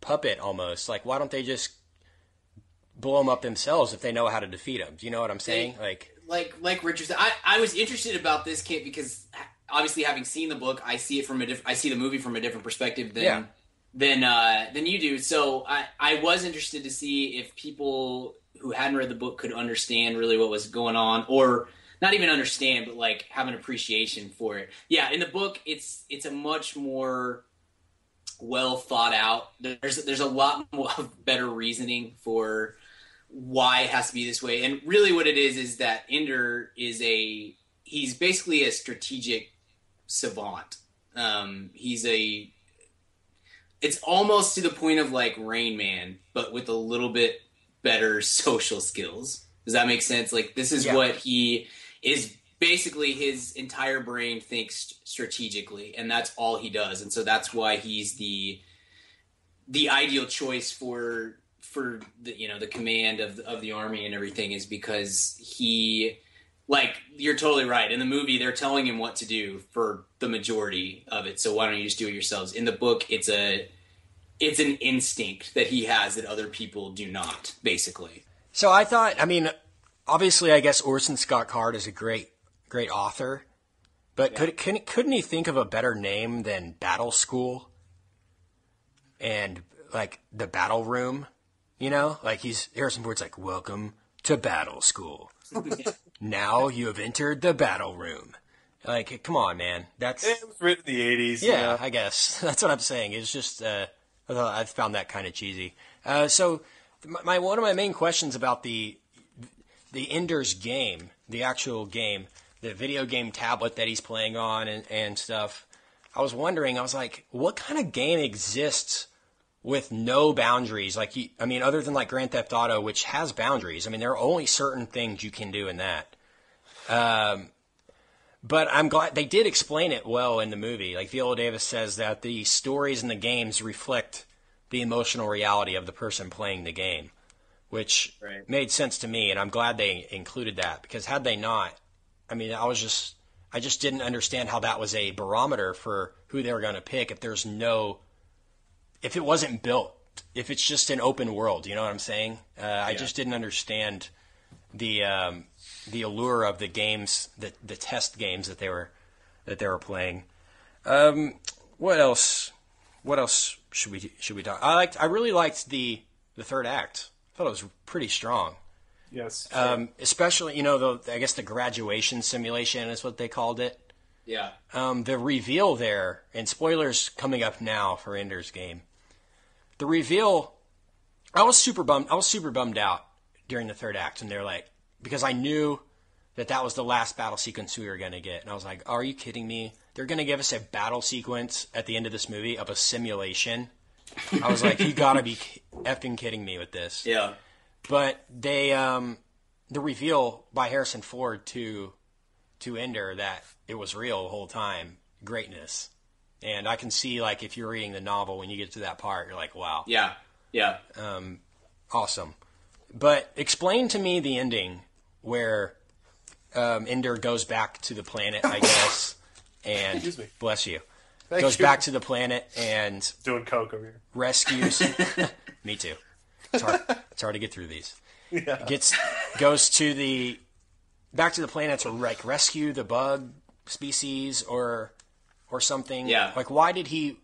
puppet almost. Like, why don't they just blow them up themselves if they know how to defeat them? Do you know what I'm saying? Like, like like Richard said, I, I was interested about this kid because obviously having seen the book, I see it from a diff- I see the movie from a different perspective than Yeah. Than uh, than you do. So I I was interested to see if people who hadn't read the book could understand really what was going on, or not even understand, but like have an appreciation for it. Yeah, in the book, it's it's a much more well thought out. There's there's a lot more better reasoning for why it has to be this way. And really, what it is is that Ender is a he's basically a strategic savant. Um, he's a it's almost to the point of like Rain Man, but with a little bit better social skills. Does that make sense? Like this is Yeah. what he is basically his entire brain thinks strategically and that's all he does. And so that's why he's the the ideal choice for for the you know the command of the, of the army and everything is because he like you're totally right. In the movie they're telling him what to do for the majority of it. So why don't you just do it yourselves? In the book it's a it's an instinct that he has that other people do not basically. So I thought, I mean, obviously, I guess Orson Scott Card is a great, great author, but could couldn't, couldn't he think of a better name than Battle School? And like the Battle Room, you know, like he's Harrison Ford's like, "Welcome to Battle School. now you have entered the Battle Room." Like, come on, man, that's It was written in the '80s. yeah, know? I guess that's what I'm saying. It's just uh, I thought- found that kind of cheesy. Uh, so my, my one of my main questions about the the Ender's game, the actual game, the video game tablet that he's playing on and, and stuff. I was wondering, I was like, what kind of game exists with no boundaries? Like, you, I mean, other than like Grand Theft Auto, which has boundaries. I mean, there are only certain things you can do in that. Um, but I'm glad they did explain it well in the movie. Like Viola Davis says that the stories in the games reflect the emotional reality of the person playing the game, which Right. made sense to me, and I'm glad they included that because had they not, I mean, I was just I just didn't understand how that was a barometer for who they were going to pick if there's no if it wasn't built if it's just an open world. You know what I'm saying? Uh, I just didn't understand the um, the allure of the games, the the test games that they were that they were playing. Um, what else? What else should we should we talk? I liked. I really liked the the third act. I thought it was pretty strong. Yes. Um, especially, you know, the I guess the graduation simulation is what they called it. yeah Um, the reveal there, and spoilers coming up now for Ender's Game. The reveal, I was super bummed. I was super bummed out during the third act, and they're like, because I knew that that was the last battle sequence we were going to get. And I was like, are you kidding me? They're going to give us a battle sequence at the end of this movie of a simulation. I was like, you got to be effing kidding me with this. Yeah. But they, um, the reveal by Harrison Ford to to Ender that it was real the whole time, greatness. And I can see like if you're reading the novel when you get to that part, you're like, wow, Yeah. Yeah. awesome. But explain to me the ending where um, Ender goes back to the planet, I guess, and Excuse me. bless you, Thank goes you. back to the planet and Doing coke over here. rescues. me too. It's hard. It's hard to get through these. Yeah. Gets goes to the back to the planet to like rescue the bug species or or something. Yeah. Like why did he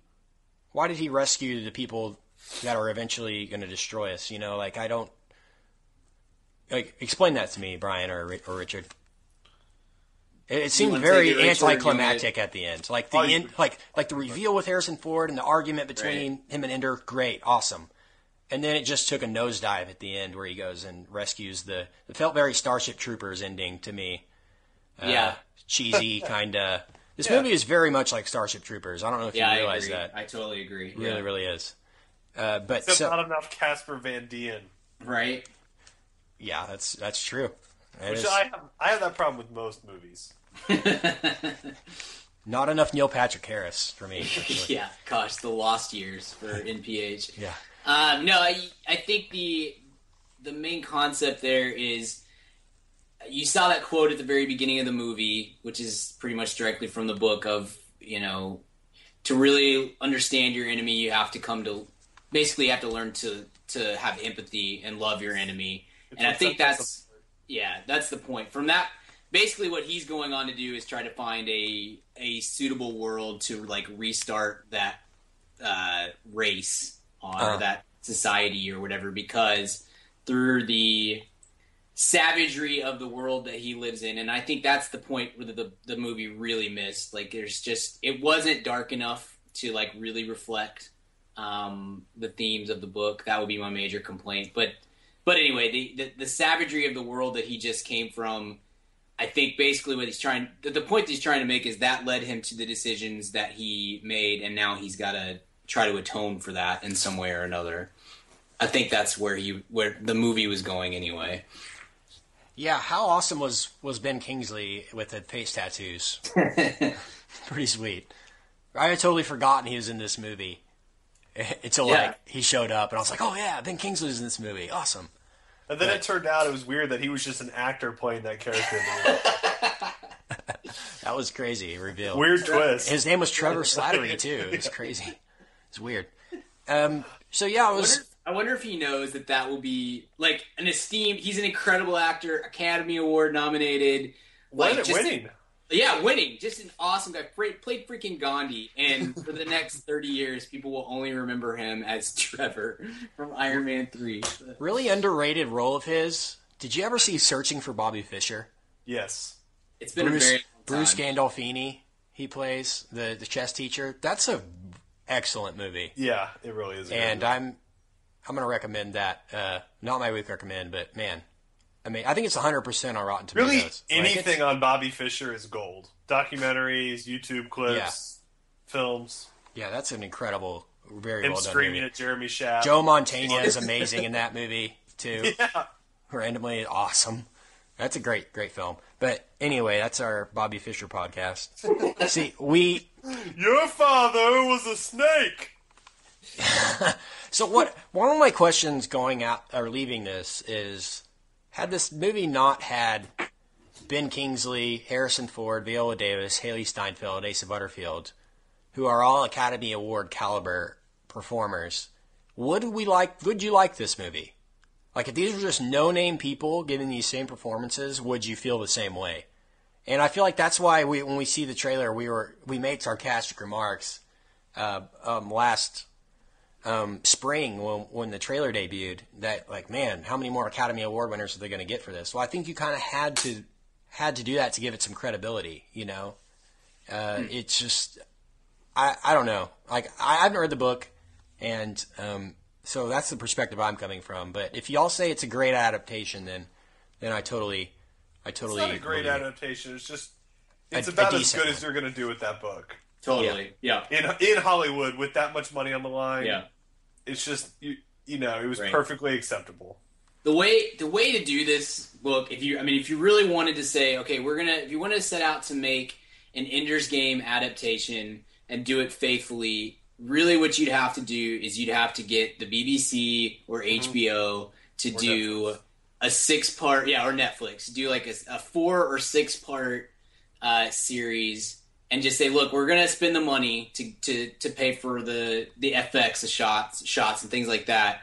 why did he rescue the people that are eventually going to destroy us? You know, like I don't like explain that to me, Brian or or Richard. It, it seemed very it, Richard, or do you want me to- anticlimactic at the end. Like the Oh, you- end, like like the reveal with Harrison Ford and the argument between him and Ender, great, awesome. And then it just took a nosedive at the end where he goes and rescues the. It felt very Starship Troopers ending to me. Uh, Yeah. cheesy kind of. This movie is very much like Starship Troopers. I don't know if Yeah, you realize agree. that. I totally agree. really, yeah. really is. Uh, but Except so, not enough Casper Van Dien. Right. Yeah, that's that's true. That Which is- I have, I have that problem with most movies. not enough Neil Patrick Harris for me. Yeah. Gosh, the lost years for NPH. yeah. Um, no, I, I think the the main concept there is you saw that quote at the very beginning of the movie, which is pretty much directly from the book of you know to really understand your enemy, you have to come to basically you have to learn to to have empathy and love your enemy, and I think that's yeah, that's the point. From that, basically, what he's going on to do is try to find a a suitable world to like restart that uh, race or Uh. that society or whatever, because through the savagery of the world that he lives in, and I think that's the point where the the, the movie really missed. Like, there's just it wasn't dark enough to like really reflect um, the themes of the book. That would be my major complaint, but. But anyway, the, the the savagery of the world that he just came from, I think basically what he's trying the, the point he's trying to make is that led him to the decisions that he made, and now he's got to try to atone for that in some way or another. I think that's where he where the movie was going anyway. Yeah, how awesome was was Ben Kingsley with the face tattoos? Pretty sweet. I had totally forgotten he was in this movie until Yeah. like he showed up, and I was like, "Oh yeah, Ben Kingsley's in this movie. Awesome." And then it turned out it was weird that he was just an actor playing that character. in the. That was crazy reveal. weird twist. His name was Trevor Slattery too. It was crazy. It's weird. Um. So yeah, I I was. wonder, I wonder if he knows that that will be like an esteemed. He's an incredible actor, Academy Award nominated. Win- Like, just- winning. Yeah, winning. Just an awesome guy. Played, played freaking Gandhi, and for the next thirty years, people will only remember him as Trevor from Iron Man Three. Really underrated role of his. Did you ever see Searching for Bobby Fischer? Yes. It's been a Bruce very long Bruce. Gandolfini. He plays the the chess teacher. That's a excellent movie, Yeah, it really is. a good and movie. I'm I'm gonna recommend that. Uh, not my week recommend, but man, I mean, I think it's 100 percent on Rotten Tomatoes. really Like, anything on Bobby Fischer is gold. Documentaries, YouTube clips, films. yeah, that's an incredible, very Him well done screaming movie. at Jeremy Shaft. Joe Mantegna is amazing in that movie too. Yeah. Randomly awesome. That's a great, great film. But anyway, that's our Bobby Fischer podcast. See, we Your father was a snake. So what? One of my questions going out or leaving this is, had this movie not had Ben Kingsley, Harrison Ford, Viola Davis, Hailee Steinfeld, Asa Butterfield, who are all Academy Award caliber performers, would we like? Would you like this movie? Like if these were just no-name people giving these same performances, would you feel the same way? And I feel like that's why we, when we see the trailer, we were we made sarcastic remarks uh, um, last um, spring when when the trailer debuted that like man how many more academy award winners are they going to get for this? Well i think you kind of had to had to do that to give it some credibility you know? Uh, it's just i i don't know. Like i haven't read the book and um, so that's the perspective i'm coming from. But if y'all say it's a great adaptation then then i totally I totally It's not a great adaptation. It's just it's A- a about as decent good as you're going to do with that book Totally. Yeah. in in Hollywood with that much money on the line. Yeah. it's just you you know it was Right. perfectly acceptable. the way the way to do this book if you i mean if you really wanted to say okay we're gonna if you want to set out to make an ender's game adaptation and do it faithfully really what you'd have to do is you'd have to get the bbc or hbo to do a six part yeah or netflix do like a, a four or six part uh, series and just say look we're gonna spend the money to, to, to pay for the the fx the shots shots and things like that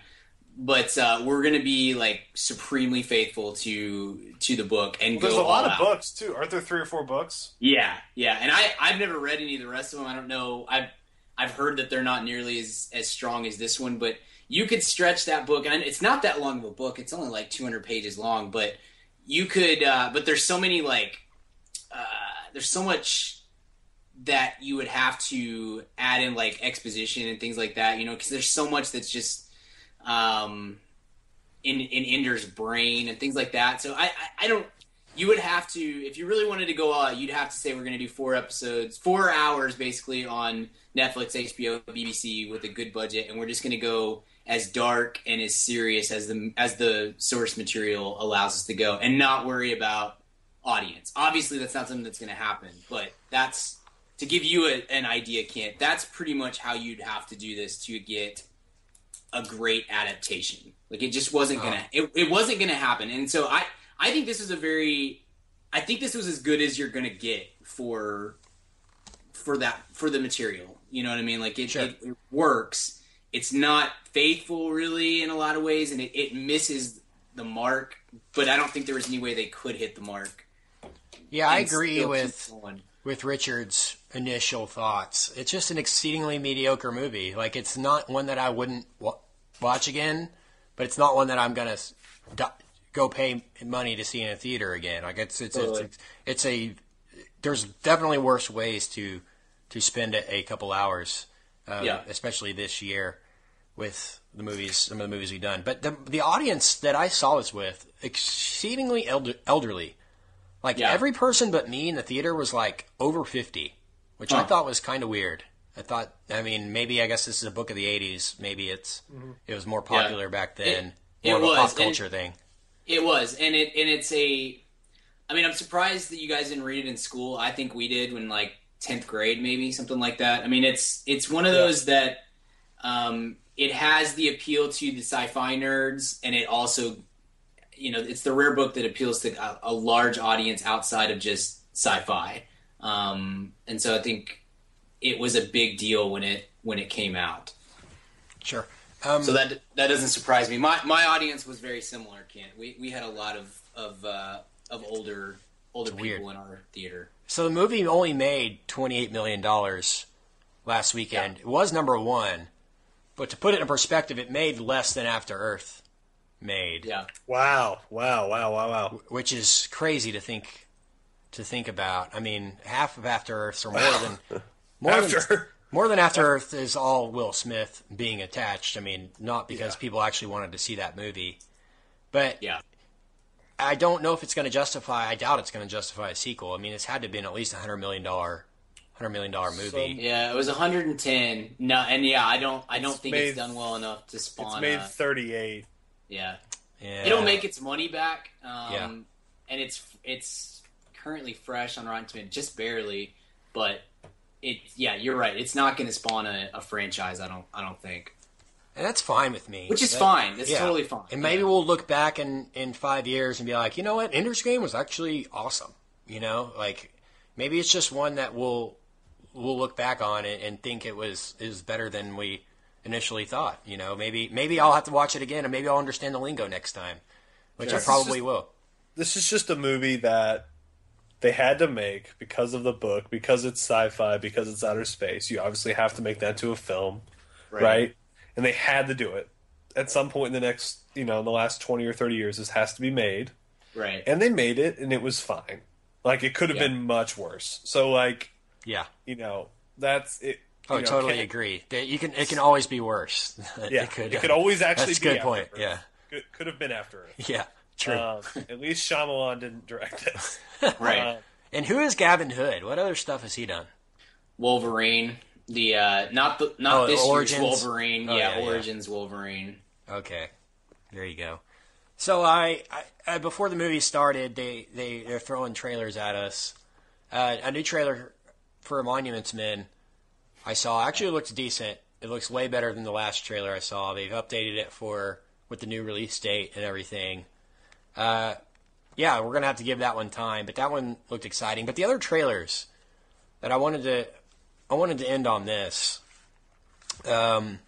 but uh, we're gonna be like supremely faithful to to the book and Well, go there's a lot of out. books too. Aren't there three or four books? Yeah, yeah, and I I've never read any of the rest of them. I don't know. I've I've heard that they're not nearly as as strong as this one, but you could stretch that book, and it's not that long of a book. It's only like 200 pages long, but you could. Uh, but there's so many like uh, there's so much that you would have to add in like exposition and things like that. You know, because there's so much that's just um in in Ender's brain and things like that. So I, I I don't. You would have to, if you really wanted to go out, you'd have to say we're going to do four episodes, four hours basically on Netflix, HBO, BBC with a good budget, and we're just going to go as dark and as serious as the as the source material allows us to go, and not worry about audience. Obviously, that's not something that's going to happen, but that's to give you a, an idea, Kent. That's pretty much how you'd have to do this to get a great adaptation. Like it just wasn't gonna uh-huh. it, it wasn't gonna happen. And so I I think this is a very I think this was as good as you're gonna get for for that for the material. You know what I mean? Like it, Sure. it, it works. It's not faithful really in a lot of ways and it, it misses the mark, but I don't think there was any way they could hit the mark. Yeah, I agree with with Richard's initial thoughts. It's just an exceedingly mediocre movie. Like it's not one that I wouldn't wa- watch again, but it's not one that I'm gonna do- go pay money to see in a theater again. Like it's it's Totally. it's, it's a there's definitely worse ways to to spend a, a couple hours, um, Yeah. especially this year with the movies, some of the movies we've done. But the the audience that I saw this with exceedingly elder, elderly. Like Yeah. every person but me in the theater was like over 50, which I thought was kind of weird. I thought, I mean, maybe I guess this is a book of the 80s. Maybe it's it was more popular back then, It- more it of a was, pop and- culture thing. It was, and it and it's a. I mean, I'm surprised that you guys didn't read it in school. I think we did when like tenth grade, maybe something like that. I mean, it's it's one of those that um, it has the appeal to the sci-fi nerds, and it also, you know, it's the rare book that appeals to a, a large audience outside of just sci-fi. Um, and so I think it was a big deal when it when it came out. Sure. Um, So that that doesn't surprise me. My my audience was very similar. Kent. We we had a lot of of uh, of older older people weird. in our theater. so the movie only made 28 million dollars last weekend. It was number one, but to put it in perspective, it made less than After Earth made. Yeah, Wow! Wow! Wow! Wow! Wow! which is crazy to think to think about. I mean, half of After Earths or more than more than After more than After Earth is all Will Smith being attached. I mean, not because Yeah. people actually wanted to see that movie, but yeah, I don't know if it's going to justify. I doubt it's going to justify a sequel. I mean, it's had to have been at least a hundred million dollar, hundred million dollar movie. yeah. It was 110. No, and yeah, I don't I don't It's think made- it's done well enough to spawn. it's made a- 38. yeah, yeah. it'll make its money back. Um, Yeah. and it's it's currently fresh on Rotten Tomatoes, just barely, but. It, yeah, you're right. It's not going to spawn a, a franchise. I don't. I don't think. and that's fine with me. Which is That- fine. That's yeah. totally fine. And maybe Yeah. we'll look back in, in five years and be like, you know what, Ender's Game was actually awesome. You know, like maybe it's just one that we'll we'll look back on and, and think it was is better than we initially thought. You know, maybe maybe I'll have to watch it again and maybe I'll understand the lingo next time, which I probably just- will. This is just a movie that they had to make because of the book, because it's sci-fi, because it's outer space. You obviously have to make that to a film, right? And they had to do it at some point in the next, you know, in the last twenty or thirty years. This has to be made, Right. and they made it, and it was fine. Like it could have Yeah. been much worse. So, like, Yeah. you know, that's it. Oh, you know, totally agree. That You can. It can always be worse. Yeah, it could. it could always actually That's a be good After point. Earth. Yeah. Could, could have been after Earth. Yeah. True. Um, at least Shyamalan didn't direct it. Right. Uh, and who is Gavin Hood? What other stuff has he done? Wolverine. The uh not the not Oh, this Origins? year's Wolverine. Oh, yeah, yeah, yeah. Origins Wolverine. Okay, there you go. So I, I, I before the movie started, they they they're throwing trailers at us. Uh, a new trailer for Monuments Men. I saw actually looks decent. It looks way better than the last trailer I saw. They've updated it for with the new release date and everything. Uh, yeah, we're gonna have to give that one time, but that one looked exciting. But the other trailers that I wanted to, I wanted to end on this. Um,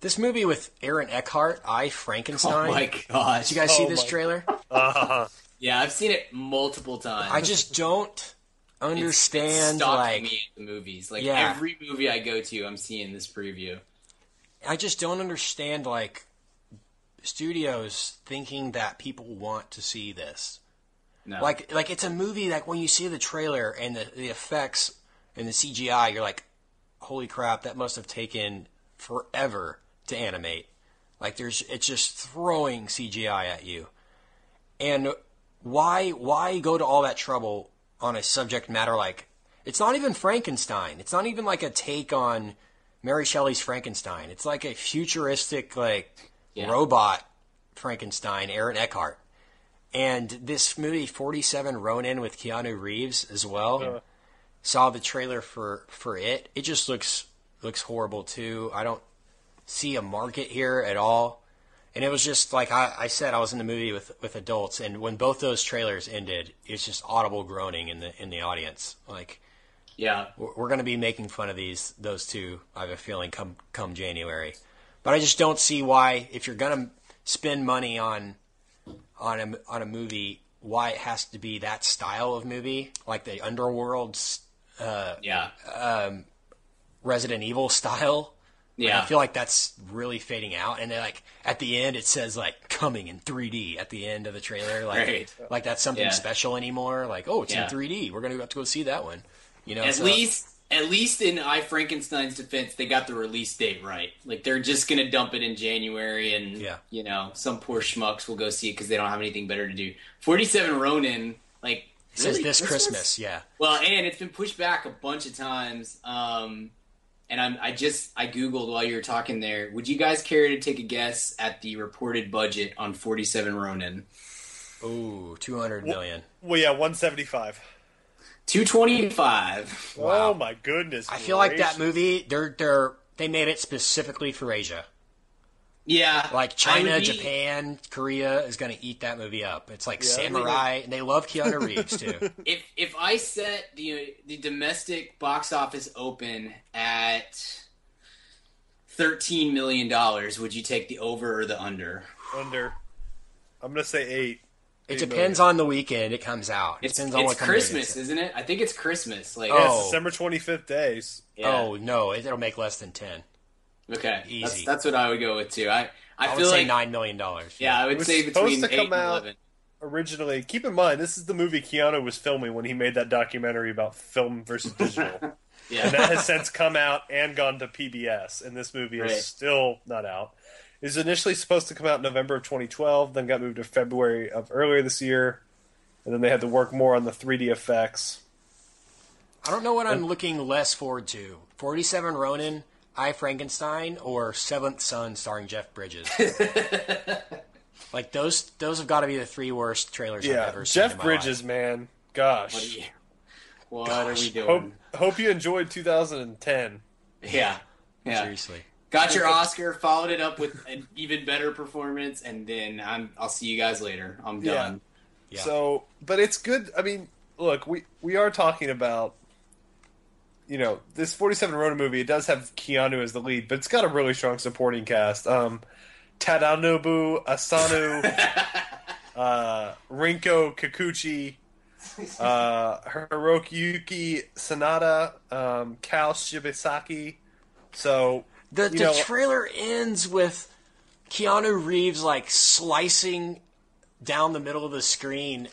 this movie with Aaron Eckhart, I Frankenstein. Oh my gosh. Did you guys see Oh this my- trailer? Yeah, I've seen it multiple times. I just don't understand it's stalking like me at the movies. Like Yeah. every movie I go to, I'm seeing this preview. I just don't understand like studios thinking that people want to see this. No. Like like it's a movie like when you see the trailer and the, the effects and the CGI, you're like, holy crap, that must have taken forever to animate. Like there's it's just throwing CGI at you. And why why go to all that trouble on a subject matter like it's not even Frankenstein. It's not even like a take on Mary Shelley's Frankenstein. It's like a futuristic like Yeah. robot Frankenstein, Aaron Eckhart. And this movie 47 Ronin with Keanu Reeves as well. Uh. Saw the trailer for for it. It just looks looks horrible too. I don't see a market here at all. And it was just like I, I said, I was in the movie with with adults, and when both those trailers ended, it's just audible groaning in the in the audience. Like yeah. we're, we're going to be making fun of these those two. I have a feeling come come January, but I just don't see why if you're going to spend money on on a on a movie, why it has to be that style of movie, like the Underworld uh, Yeah. Um, Resident Evil style. Like, Yeah. I feel like that's really fading out, and then like at the end it says like coming in 3D at the end of the trailer, like Right. like that's something Yeah. special anymore. Like oh, it's Yeah. in 3D. We're gonna have to go see that one. You know, At so- least, at least in I Frankenstein's defense, they got the release date right. Like they're just gonna dump it in January, and yeah. you know some poor schmucks will go see it because they don't have anything better to do. Forty Seven Ronin, like says this Christmas? Christmas? yeah. Well, and it's been pushed back a bunch of times. Um, and I'm I just I googled while you were talking there. Would you guys care to take a guess at the reported budget on Forty Seven Ronin? Oh, two hundred million. Well, well yeah, one seventy five. 225. Wow. Oh my goodness. I gracious. feel like that movie they're they're they made it specifically for Asia. Yeah. Like China, be... Japan, Korea is going to eat that movie up. It's like yeah, samurai and they love Keanu Reeves too. if if I set the the domestic box office open at 13 million dollars, would you take the over or the under? Under. I'm going to say 8. It Eight depends on the weekend it comes out. It It's, depends on it's what company Christmas, it's- isn't it? I think it's Christmas. Like, oh. Yeah, Oh. it's December 25th days. yeah. Oh no, it, it'll make less than ten. okay, That's, easy. that's what I would go with too. I I, I, would feel say like nine million dollars. yeah, I would say supposed between to eight come and out- eleven. Originally, keep in mind this is the movie Keanu was filming when he made that documentary about film versus digital, yeah. and Yeah, that has since come out and gone to PBS. And this movie is still not out. It was initially supposed to come out in November of 2012, then got moved to February of earlier this year, and then they had to work more on the 3D effects. I don't know what I'm looking less forward to: Forty-seven Ronin, I Frankenstein, or Seventh Son starring Jeff Bridges. like those, those have got to be the three worst trailers I've Yeah, ever seen. Jeff Bridges, life. man, gosh. what are, you, what are we doing? Hope hope you enjoyed 2010. Yeah, yeah. Seriously. Got your Oscar, followed it up with an even better performance, and then I'm I'll see you guys later. I'm done. Yeah. So, but it's good. I mean, look, we we are talking about, you know, this 47 Ronin movie. It does have Keanu as the lead, but it's got a really strong supporting cast. Um, Tadanobu Asano, uh, Rinko Kikuchi, uh, Hiroyuki Sanada, um, Kao Shibasaki. So The, the know- trailer ends with Keanu Reeves like slicing down the middle of the screen,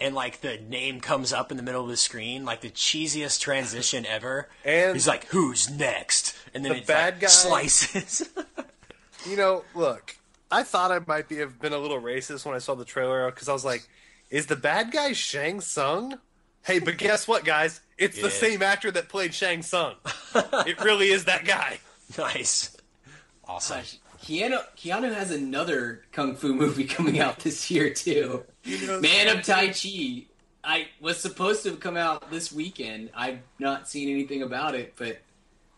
and like the name comes up in the middle of the screen, like the cheesiest transition ever. And- he's like, "Who's next?" And then The it bad like, guy- slices. you know, look, I thought I might be have been a little racist when I saw the trailer because I was like, "Is the bad guy Shang Tsung?" Hey, but guess what, guys? It's the same actor that played Shang Tsung. it really is that guy. Nice. Awesome. Gosh, Keanu Keanu has another kung fu movie coming out this year too. knows Man of? Tai Chi. I was supposed to come out this weekend. I've not seen anything about it, but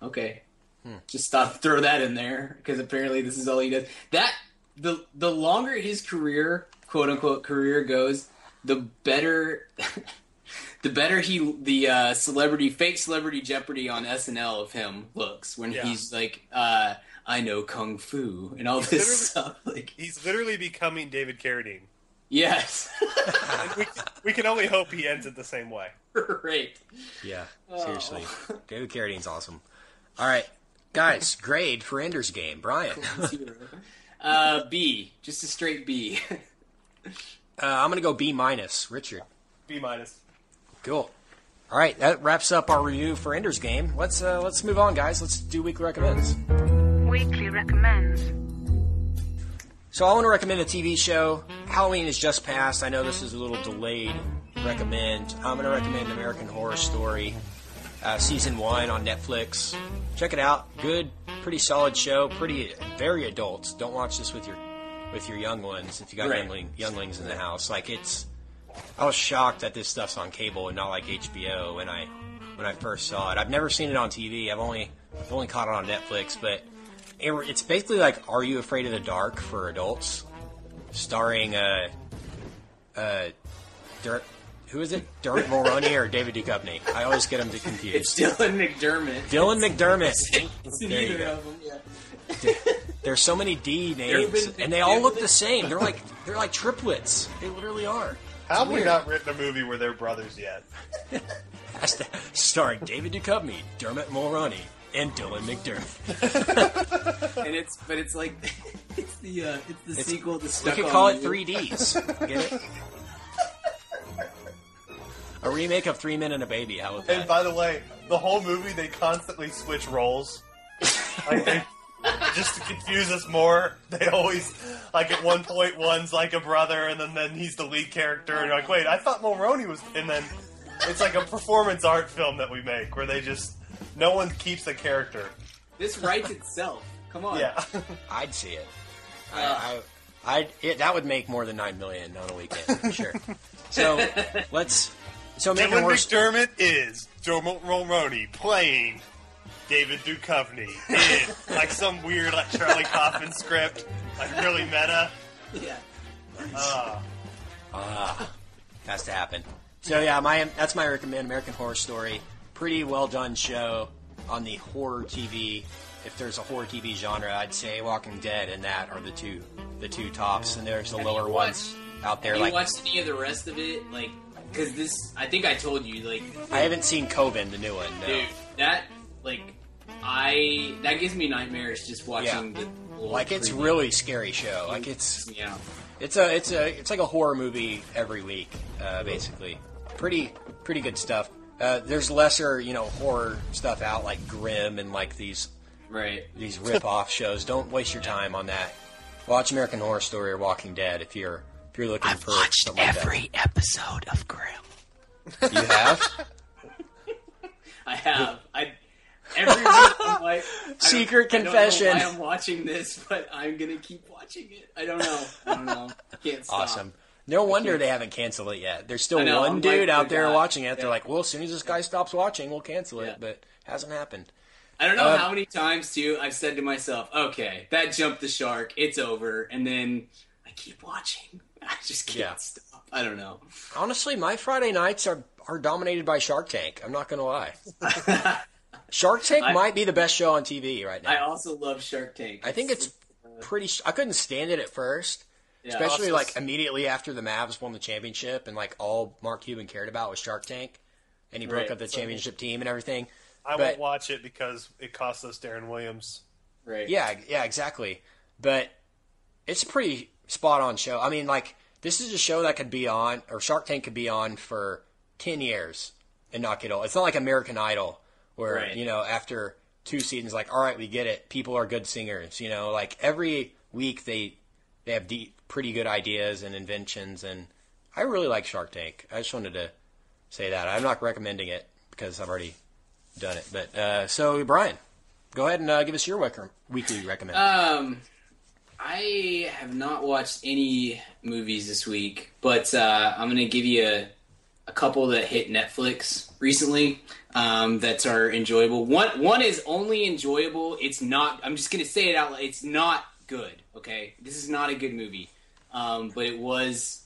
okay. Hmm. Just thought throw that in there because apparently this is all he does. That the the longer his career, quote unquote career goes, the better the better he the uh, celebrity fake celebrity Jeopardy on SNL of him looks when Yeah. he's like uh, I know kung fu and all this stuff. Like He's literally becoming David Carradine. yes, we, we can only hope he ends it the same way. right. Yeah, seriously. David Carradine's awesome. All right, guys, grade for Ender's Game. Brian. uh, Uh, B, just a straight B. Uh, I'm going to go B minus. Richard. B minus. Cool. All right, that wraps up our review for Ender's Game. Let's uh, let's move on, guys. Let's do weekly recommends. Weekly recommends. So I want to recommend a TV show. Halloween is just passed. I know this is a little delayed recommend. I'm going to recommend American Horror Story, uh, season one on Netflix. Check it out. Good, pretty solid show. Pretty, very adult. Don't watch this with your with your young ones if you got Right. youngling, younglings in the house. Like it's, I was shocked that this stuff's on cable and not like HBO when I when I first saw it. I've never seen it on TV. I've only I've only caught it on Netflix, but it, it's basically like Are You Afraid of the Dark for adults, starring uh uh Dirt. Who is it? Dermot Mulroney or David Duchovny? I always get them It's confused. Dylan McDermott. Dylan McDermott. It's There you neither go. of them. Yeah. There's so many D names, been- and they all look the same. They're like they're like triplets. They literally are. How have we not written a movie where they're brothers yet? Has to- starring David Duchovny, Dermot Mulroney, and Dylan McDermott. And it's but it's like it's the uh, it's the It's- sequel to We Stuck could on call it 3Ds. Get it? A remake of Three Men and a Baby. How about And that? by the way, the whole movie they constantly switch roles. Like they, just to confuse us more, they always like at one point one's like a brother, and then then he's the lead character, and you're like, wait, I thought Mulroney was, and then it's like a performance art film that we make where they just no one keeps the character. This writes itself. Come on. Yeah, I'd see it. Uh, I, I, I'd, it, that would make more than nine million on a weekend for sure. So let's. So American Dylan Horror. McDermott is Dermot Mulroney playing David Duchovny in like some weird like Charlie Kaufman script, like really meta. Yeah. Ah, Uh, has to happen. So yeah, my that's my recommend American Horror Story. Pretty well done show on the horror TV. If there's a horror TV genre, I'd say Walking Dead and that are the two the two tops, and there's the Have lower you ones out there. Have you watched any of the rest of it? Like, because this, I think I told you, like, I haven't seen Coven, the new one. No. dude, that, like, I that gives me nightmares just watching the. Like it's preview. really scary show. Like it's Yeah. it's a it's a it's like a horror movie every week, uh, basically. Pretty pretty good stuff. Uh, there's lesser you know horror stuff out like Grimm and like these Right. these rip off shows. Don't waste your time on that. Watch American Horror Story or Walking Dead if you're if you're looking for something like episode of Grimm. You have I have. I every I'm like I don't- Secret I don't know confession. why I'm watching this, but I'm gonna keep watching it. I don't know. I don't know. Can't stop. awesome. No wonder they haven't canceled it yet. There's still know, one I'm dude like out there guy. watching it. They're Yeah. like, well, as soon as this guy stops watching, we'll cancel it. Yeah. But hasn't happened. I don't know Uh, how many times too I've said to myself, "Okay, that jumped the shark. It's over," and then I keep watching. I just can't Yeah. stop. I don't know. Honestly, my Friday nights are are dominated by Shark Tank. I'm not gonna lie. Shark Tank I- might be the best show on TV right now. I also love Shark Tank. I, think it's pretty. I couldn't stand it at first, Yeah. especially Also- like immediately after the Mavs won the championship, and like all Mark Cuban cared about was Shark Tank, and he broke Right. up the championship team and everything. I But- won't watch it because it costs us Deron Williams. right. Yeah, yeah, exactly. But it's a pretty spot on show. I mean, like this is a show that could be on, or Shark Tank could be on for ten years and not get old. It's not like American Idol, where Right. you know after two seasons, like all right, we get it. People are good singers. You know, like every week they they have deep, pretty good ideas and inventions, and I really like Shark Tank. I just wanted to say that. I'm not recommending it because I've already done it. But uh, so Brian, go ahead and uh, give us your weekly recommend. Um, I have not watched any movies this week, but uh, I'm gonna give you a, a couple that hit Netflix recently um, that are enjoyable. One one is only enjoyable. It's not. I'm just gonna say it out. loud. It's not good. Okay, this is not a good movie, um, but it was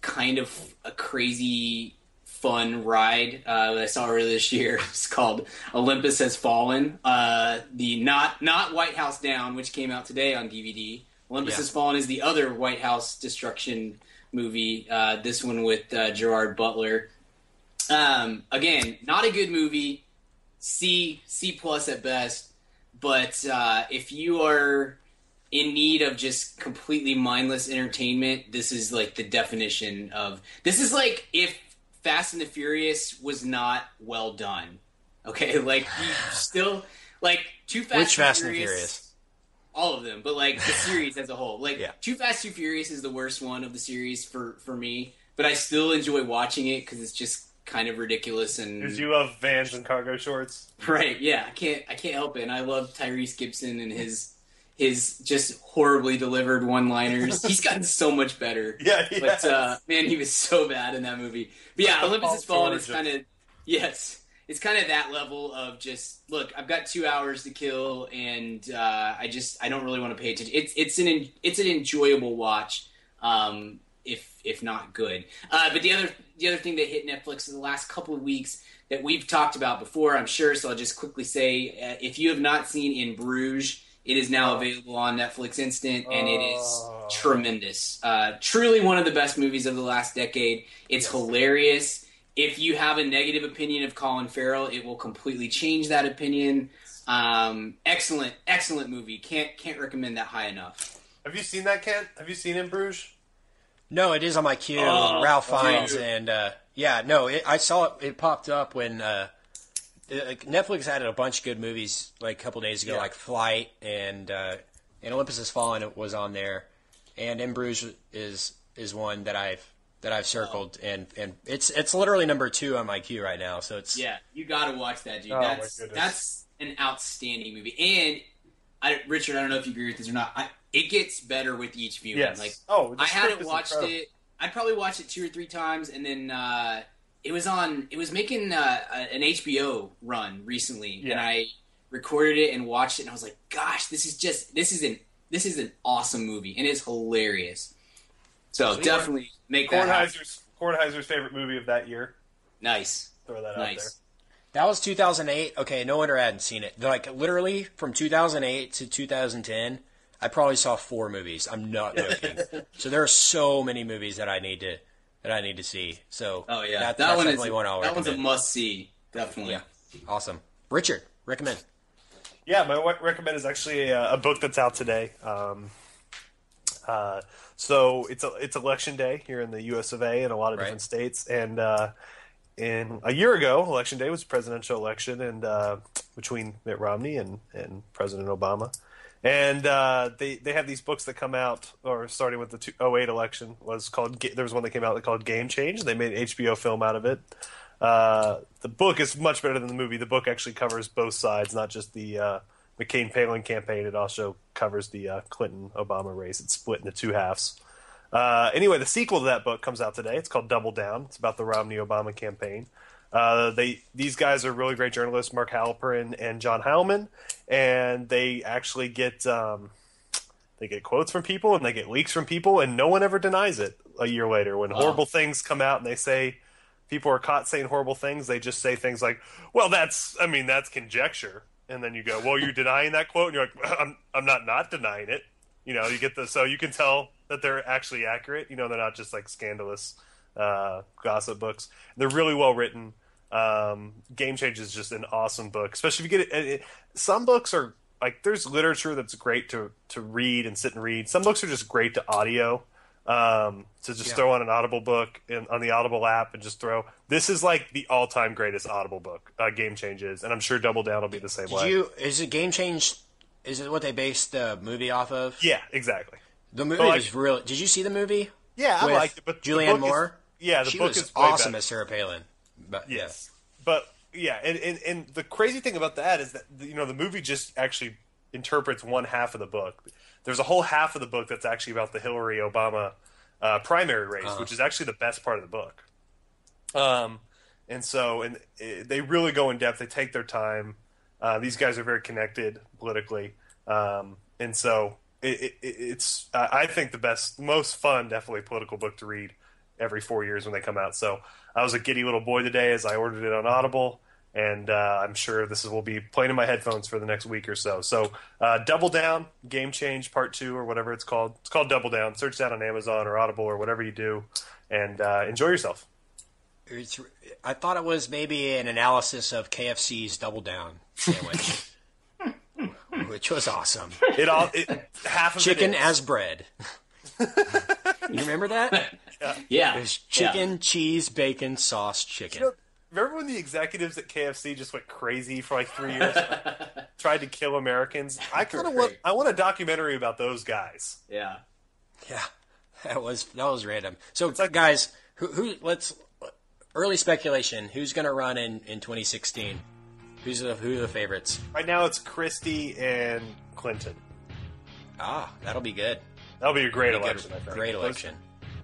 kind of a crazy fun ride uh, that I saw earlier this year. It's called Olympus Has Fallen. Uh, the not not White House Down, which came out today on DVD. Olympus Yeah. Has Fallen is the other White House destruction movie. Uh, this one with uh, Gerard Butler. Um, again, not a good movie. C C plus at best. But uh, if you are in need of just completely mindless entertainment, this is like the definition of. This is like if Fast and the Furious was not well done. Okay, like you still like Too Fast. Which and Fast and Furious, Furious? all of them, but like the series as a whole. Like Yeah. Too Fast, Too Furious is the worst one of the series for for me, but I still enjoy watching it because it's just kind of ridiculous and Because you love Vans and cargo shorts. right. Yeah, I can't I can't help it. And I love Tyrese Gibson and his his just horribly delivered one liners. He's gotten so much better. Yeah, he But has. uh, man, he was so bad in that movie. But yeah, Olympus Has Fallen is kind of yes, it's kind of that level of just look. I've got two hours to kill, and uh, I just I don't really want to pay attention. It's it's an it's an enjoyable watch, um, if if not good. Uh, but the other the other thing that hit Netflix in the last couple of weeks that we've talked about before, I'm sure. So I'll just quickly say, uh, if you have not seen In Bruges. It is now available on Netflix Instant, and it is Oh. tremendous. Uh, truly one of the best movies of the last decade. It's hilarious. If you have a negative opinion of Colin Farrell, it will completely change that opinion. Um, excellent, excellent movie. Can't can't recommend that high enough. Have you seen that, Kent? Have you seen In Bruges? No, it is on my queue. Oh, Ralph Fiennes dude. and uh, yeah, no, it, I saw it. It popped up when uh, it- like, Netflix had a bunch of good movies like a couple days ago, Yeah. like Flight and uh, and Olympus Has Fallen It was on there, and In Bruges is is one that I've that I've circled, and and it's it's literally number two on my queue right now. So it's Yeah, you got to watch that, dude. Oh, that's that's an outstanding movie. And I, Richard, I don't know if you agree with this or not. I, it gets better with each viewing. Yes. Like oh, the I script hadn't watched incredible. it. I'd probably watched it two or three times, and then uh, it was on. It was making uh, an HBO run recently, and I recorded it and watched it, and I was like, "Gosh, this is just this is an this is an awesome movie, and it's hilarious." So Sweet. definitely make that happen. Kornheiser's Kornheiser's favorite movie of that year. nice, Throw that out there. That was 2008. Okay, no wonder I hadn't seen it. Like literally from 2008 to 2010, I probably saw four movies. I'm not joking. so there are so many movies that I need to that I need to see. So Oh yeah, that, that, that's one is definitely one I'll that one's a must see. Definitely. Yeah, awesome. Richard, recommend. Yeah, my recommend is actually a, a book that's out today. Um, uh, so it's a, it's election day here in the U.S. of A. in a lot of Right. different states, and uh, in a year ago, election day was presidential election, and uh, between Mitt Romney and, and President Obama, and uh, they they have these books that come out, or starting with the two, 08 election was called. There was one that came out called Game Change. They made an HBO film out of it. Uh, the book is much better than the movie. The book actually covers both sides, not just the uh, McCain Palin campaign. It also covers the uh, Clinton Obama race. It's split into two halves. Uh, anyway, the sequel to that book comes out today. It's called Double Down. It's about the Romney Obama campaign. Uh, they these guys are really great journalists, Mark Halperin and John Heilemann, and they actually get um, they get quotes from people and they get leaks from people, and no one ever denies it. A year later, when horrible things come out and they say people are caught saying horrible things, they just say things like, "Well, that's I mean that's conjecture," and then you go, "Well, you're denying that quote," and you're like, "I'm I'm not not denying it." You know, you get the so you can tell that they're actually accurate. You know, they're not just like scandalous uh, gossip books. They're really well written. Um, Game Change is just an awesome book, especially if you get it, it. Some books are like there's literature that's great to to read and sit and read. Some books are just great to audio. Um, to just Yeah. throw on an Audible book in, on the Audible app and just throw. This is like the all time greatest Audible book. Uh, Game Change is, and I'm sure Double Down will be the same Did way. you? Is it Game Change? Is it what they based the movie off of? Yeah, exactly. The movie like- was real. Did you see the movie? Yeah, I liked it, but Julianne book is- Moore. Yeah, the she book is awesome as Sarah Palin. But Yes, but yeah, and, and and the crazy thing about that is that you know the movie just actually interprets one half of the book. There's a whole half of the book that's actually about the Hillary Obama uh, primary race, Uh-huh. which is actually the best part of the book. Um, and so and it, they really go in depth. They take their time. Uh, these guys are very connected politically, um, and so it, it, it's uh, I think the best, most fun, definitely political book to read every four years when they come out. So I was a giddy little boy today as I ordered it on Audible, and uh, I'm sure this will be playing in my headphones for the next week or so. So uh, Double Down, Game Change Part Two, or whatever it's called. It's called Double Down. Search that on Amazon or Audible or whatever you do, and uh, enjoy yourself. It's, I thought it was maybe an analysis of KFC's Double Down sandwich, which was awesome. It all it, half of Chicken as bread. You remember that? Yeah. It was chicken, cheese, bacon, sauce, chicken. You know, remember when the executives at KFC just went crazy for like three years, tried to kill Americans? I kind of want I want a documentary about those guys. Yeah. Yeah, that was that was random. So, guys, who who let's early speculation. Who's going to run in in 2016? Who's the who are the favorites? Right now, it's Christie and Clinton. Ah, that'll be good. That'll be a great Be good- election. Great election.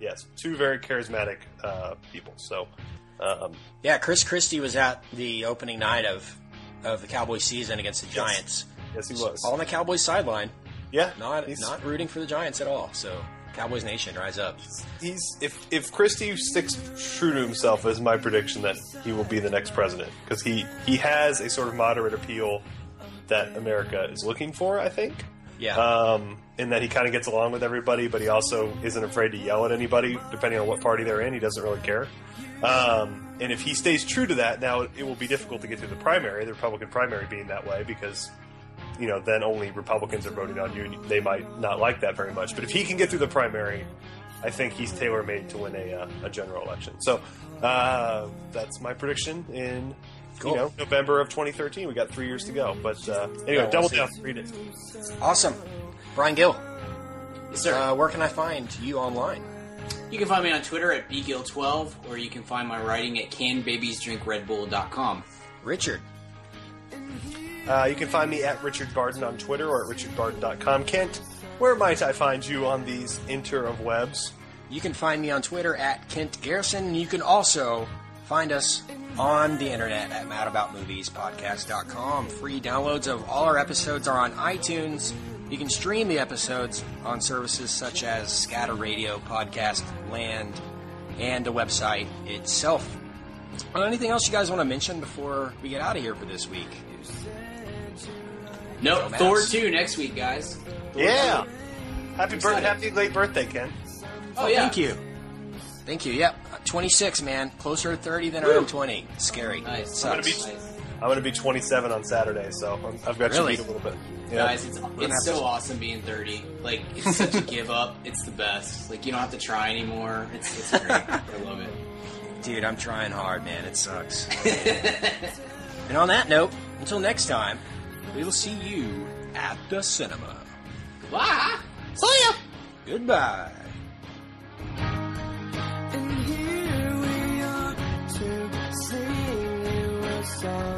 yes, two very charismatic uh, people. So, um, Yeah, Chris Christie was at the opening night of of the Cowboys season against the Giants. yes, he was. All on the Cowboys sideline. Yeah, Not not rooting for the Giants at all. So Cowboys Nation, rise up. he's if if Christie sticks true to himself, is my prediction that he will be the next president because he he has a sort of moderate appeal that America is looking for. I think. Yeah. Um, and that he kind of gets along with everybody, but he also isn't afraid to yell at anybody, depending on what party they're in. He doesn't really care. Um, and if he stays true to that, now it will be difficult to get through the primary, the Republican primary being that way, because you know then only Republicans are voting on you, and they might not like that very much. But if he can get through the primary, I think he's tailor made to win a, uh, a general election. So uh, that's my prediction in. Cool. You know, November of 2013. We got three years to go, but uh, anyway, Yeah, double down, read it. Awesome. Brian Gill, Yes, sir. uh, where can I find you online? You can find me on Twitter at bgill12, or you can find my writing at canbabiesdrinkredbull.com. Richard. Uh, you can find me at Richard Garden on Twitter or at richardgarden.com. Kent, where might I find you on these inter of webs? You can find me on Twitter at Kent Garrison. and You can also find us on the internet at madaboutmoviespodcast.com. Free downloads of all our episodes are on iTunes. You can stream the episodes on services such as Stitcher Radio, Podcast Land, and the website itself. Anything else you guys want to mention before we get out of here for this week? Nope, Dumbass. Thor 2 next week, guys. Yeah. Happy, bir- Excited. happy late birthday, Ken. Oh, yeah. Thank you. Thank you. Yep. Uh, 26, man. Closer to 30 than I am 20. Scary. Nice. I'm gonna Sucks. be I'm going to be 27 on Saturday, so I'm, I've got Really? you beat a little bit. Yeah. Guys, it's, it's so awesome being 30. Like, it's such a give up. It's the best. Like, you don't have to try anymore. It's, it's great. I love it. Dude, I'm trying hard, man. It sucks. and on that note, until next time, we will see you at the cinema. Bye. See ya. Goodbye. And here we are to sing you a song.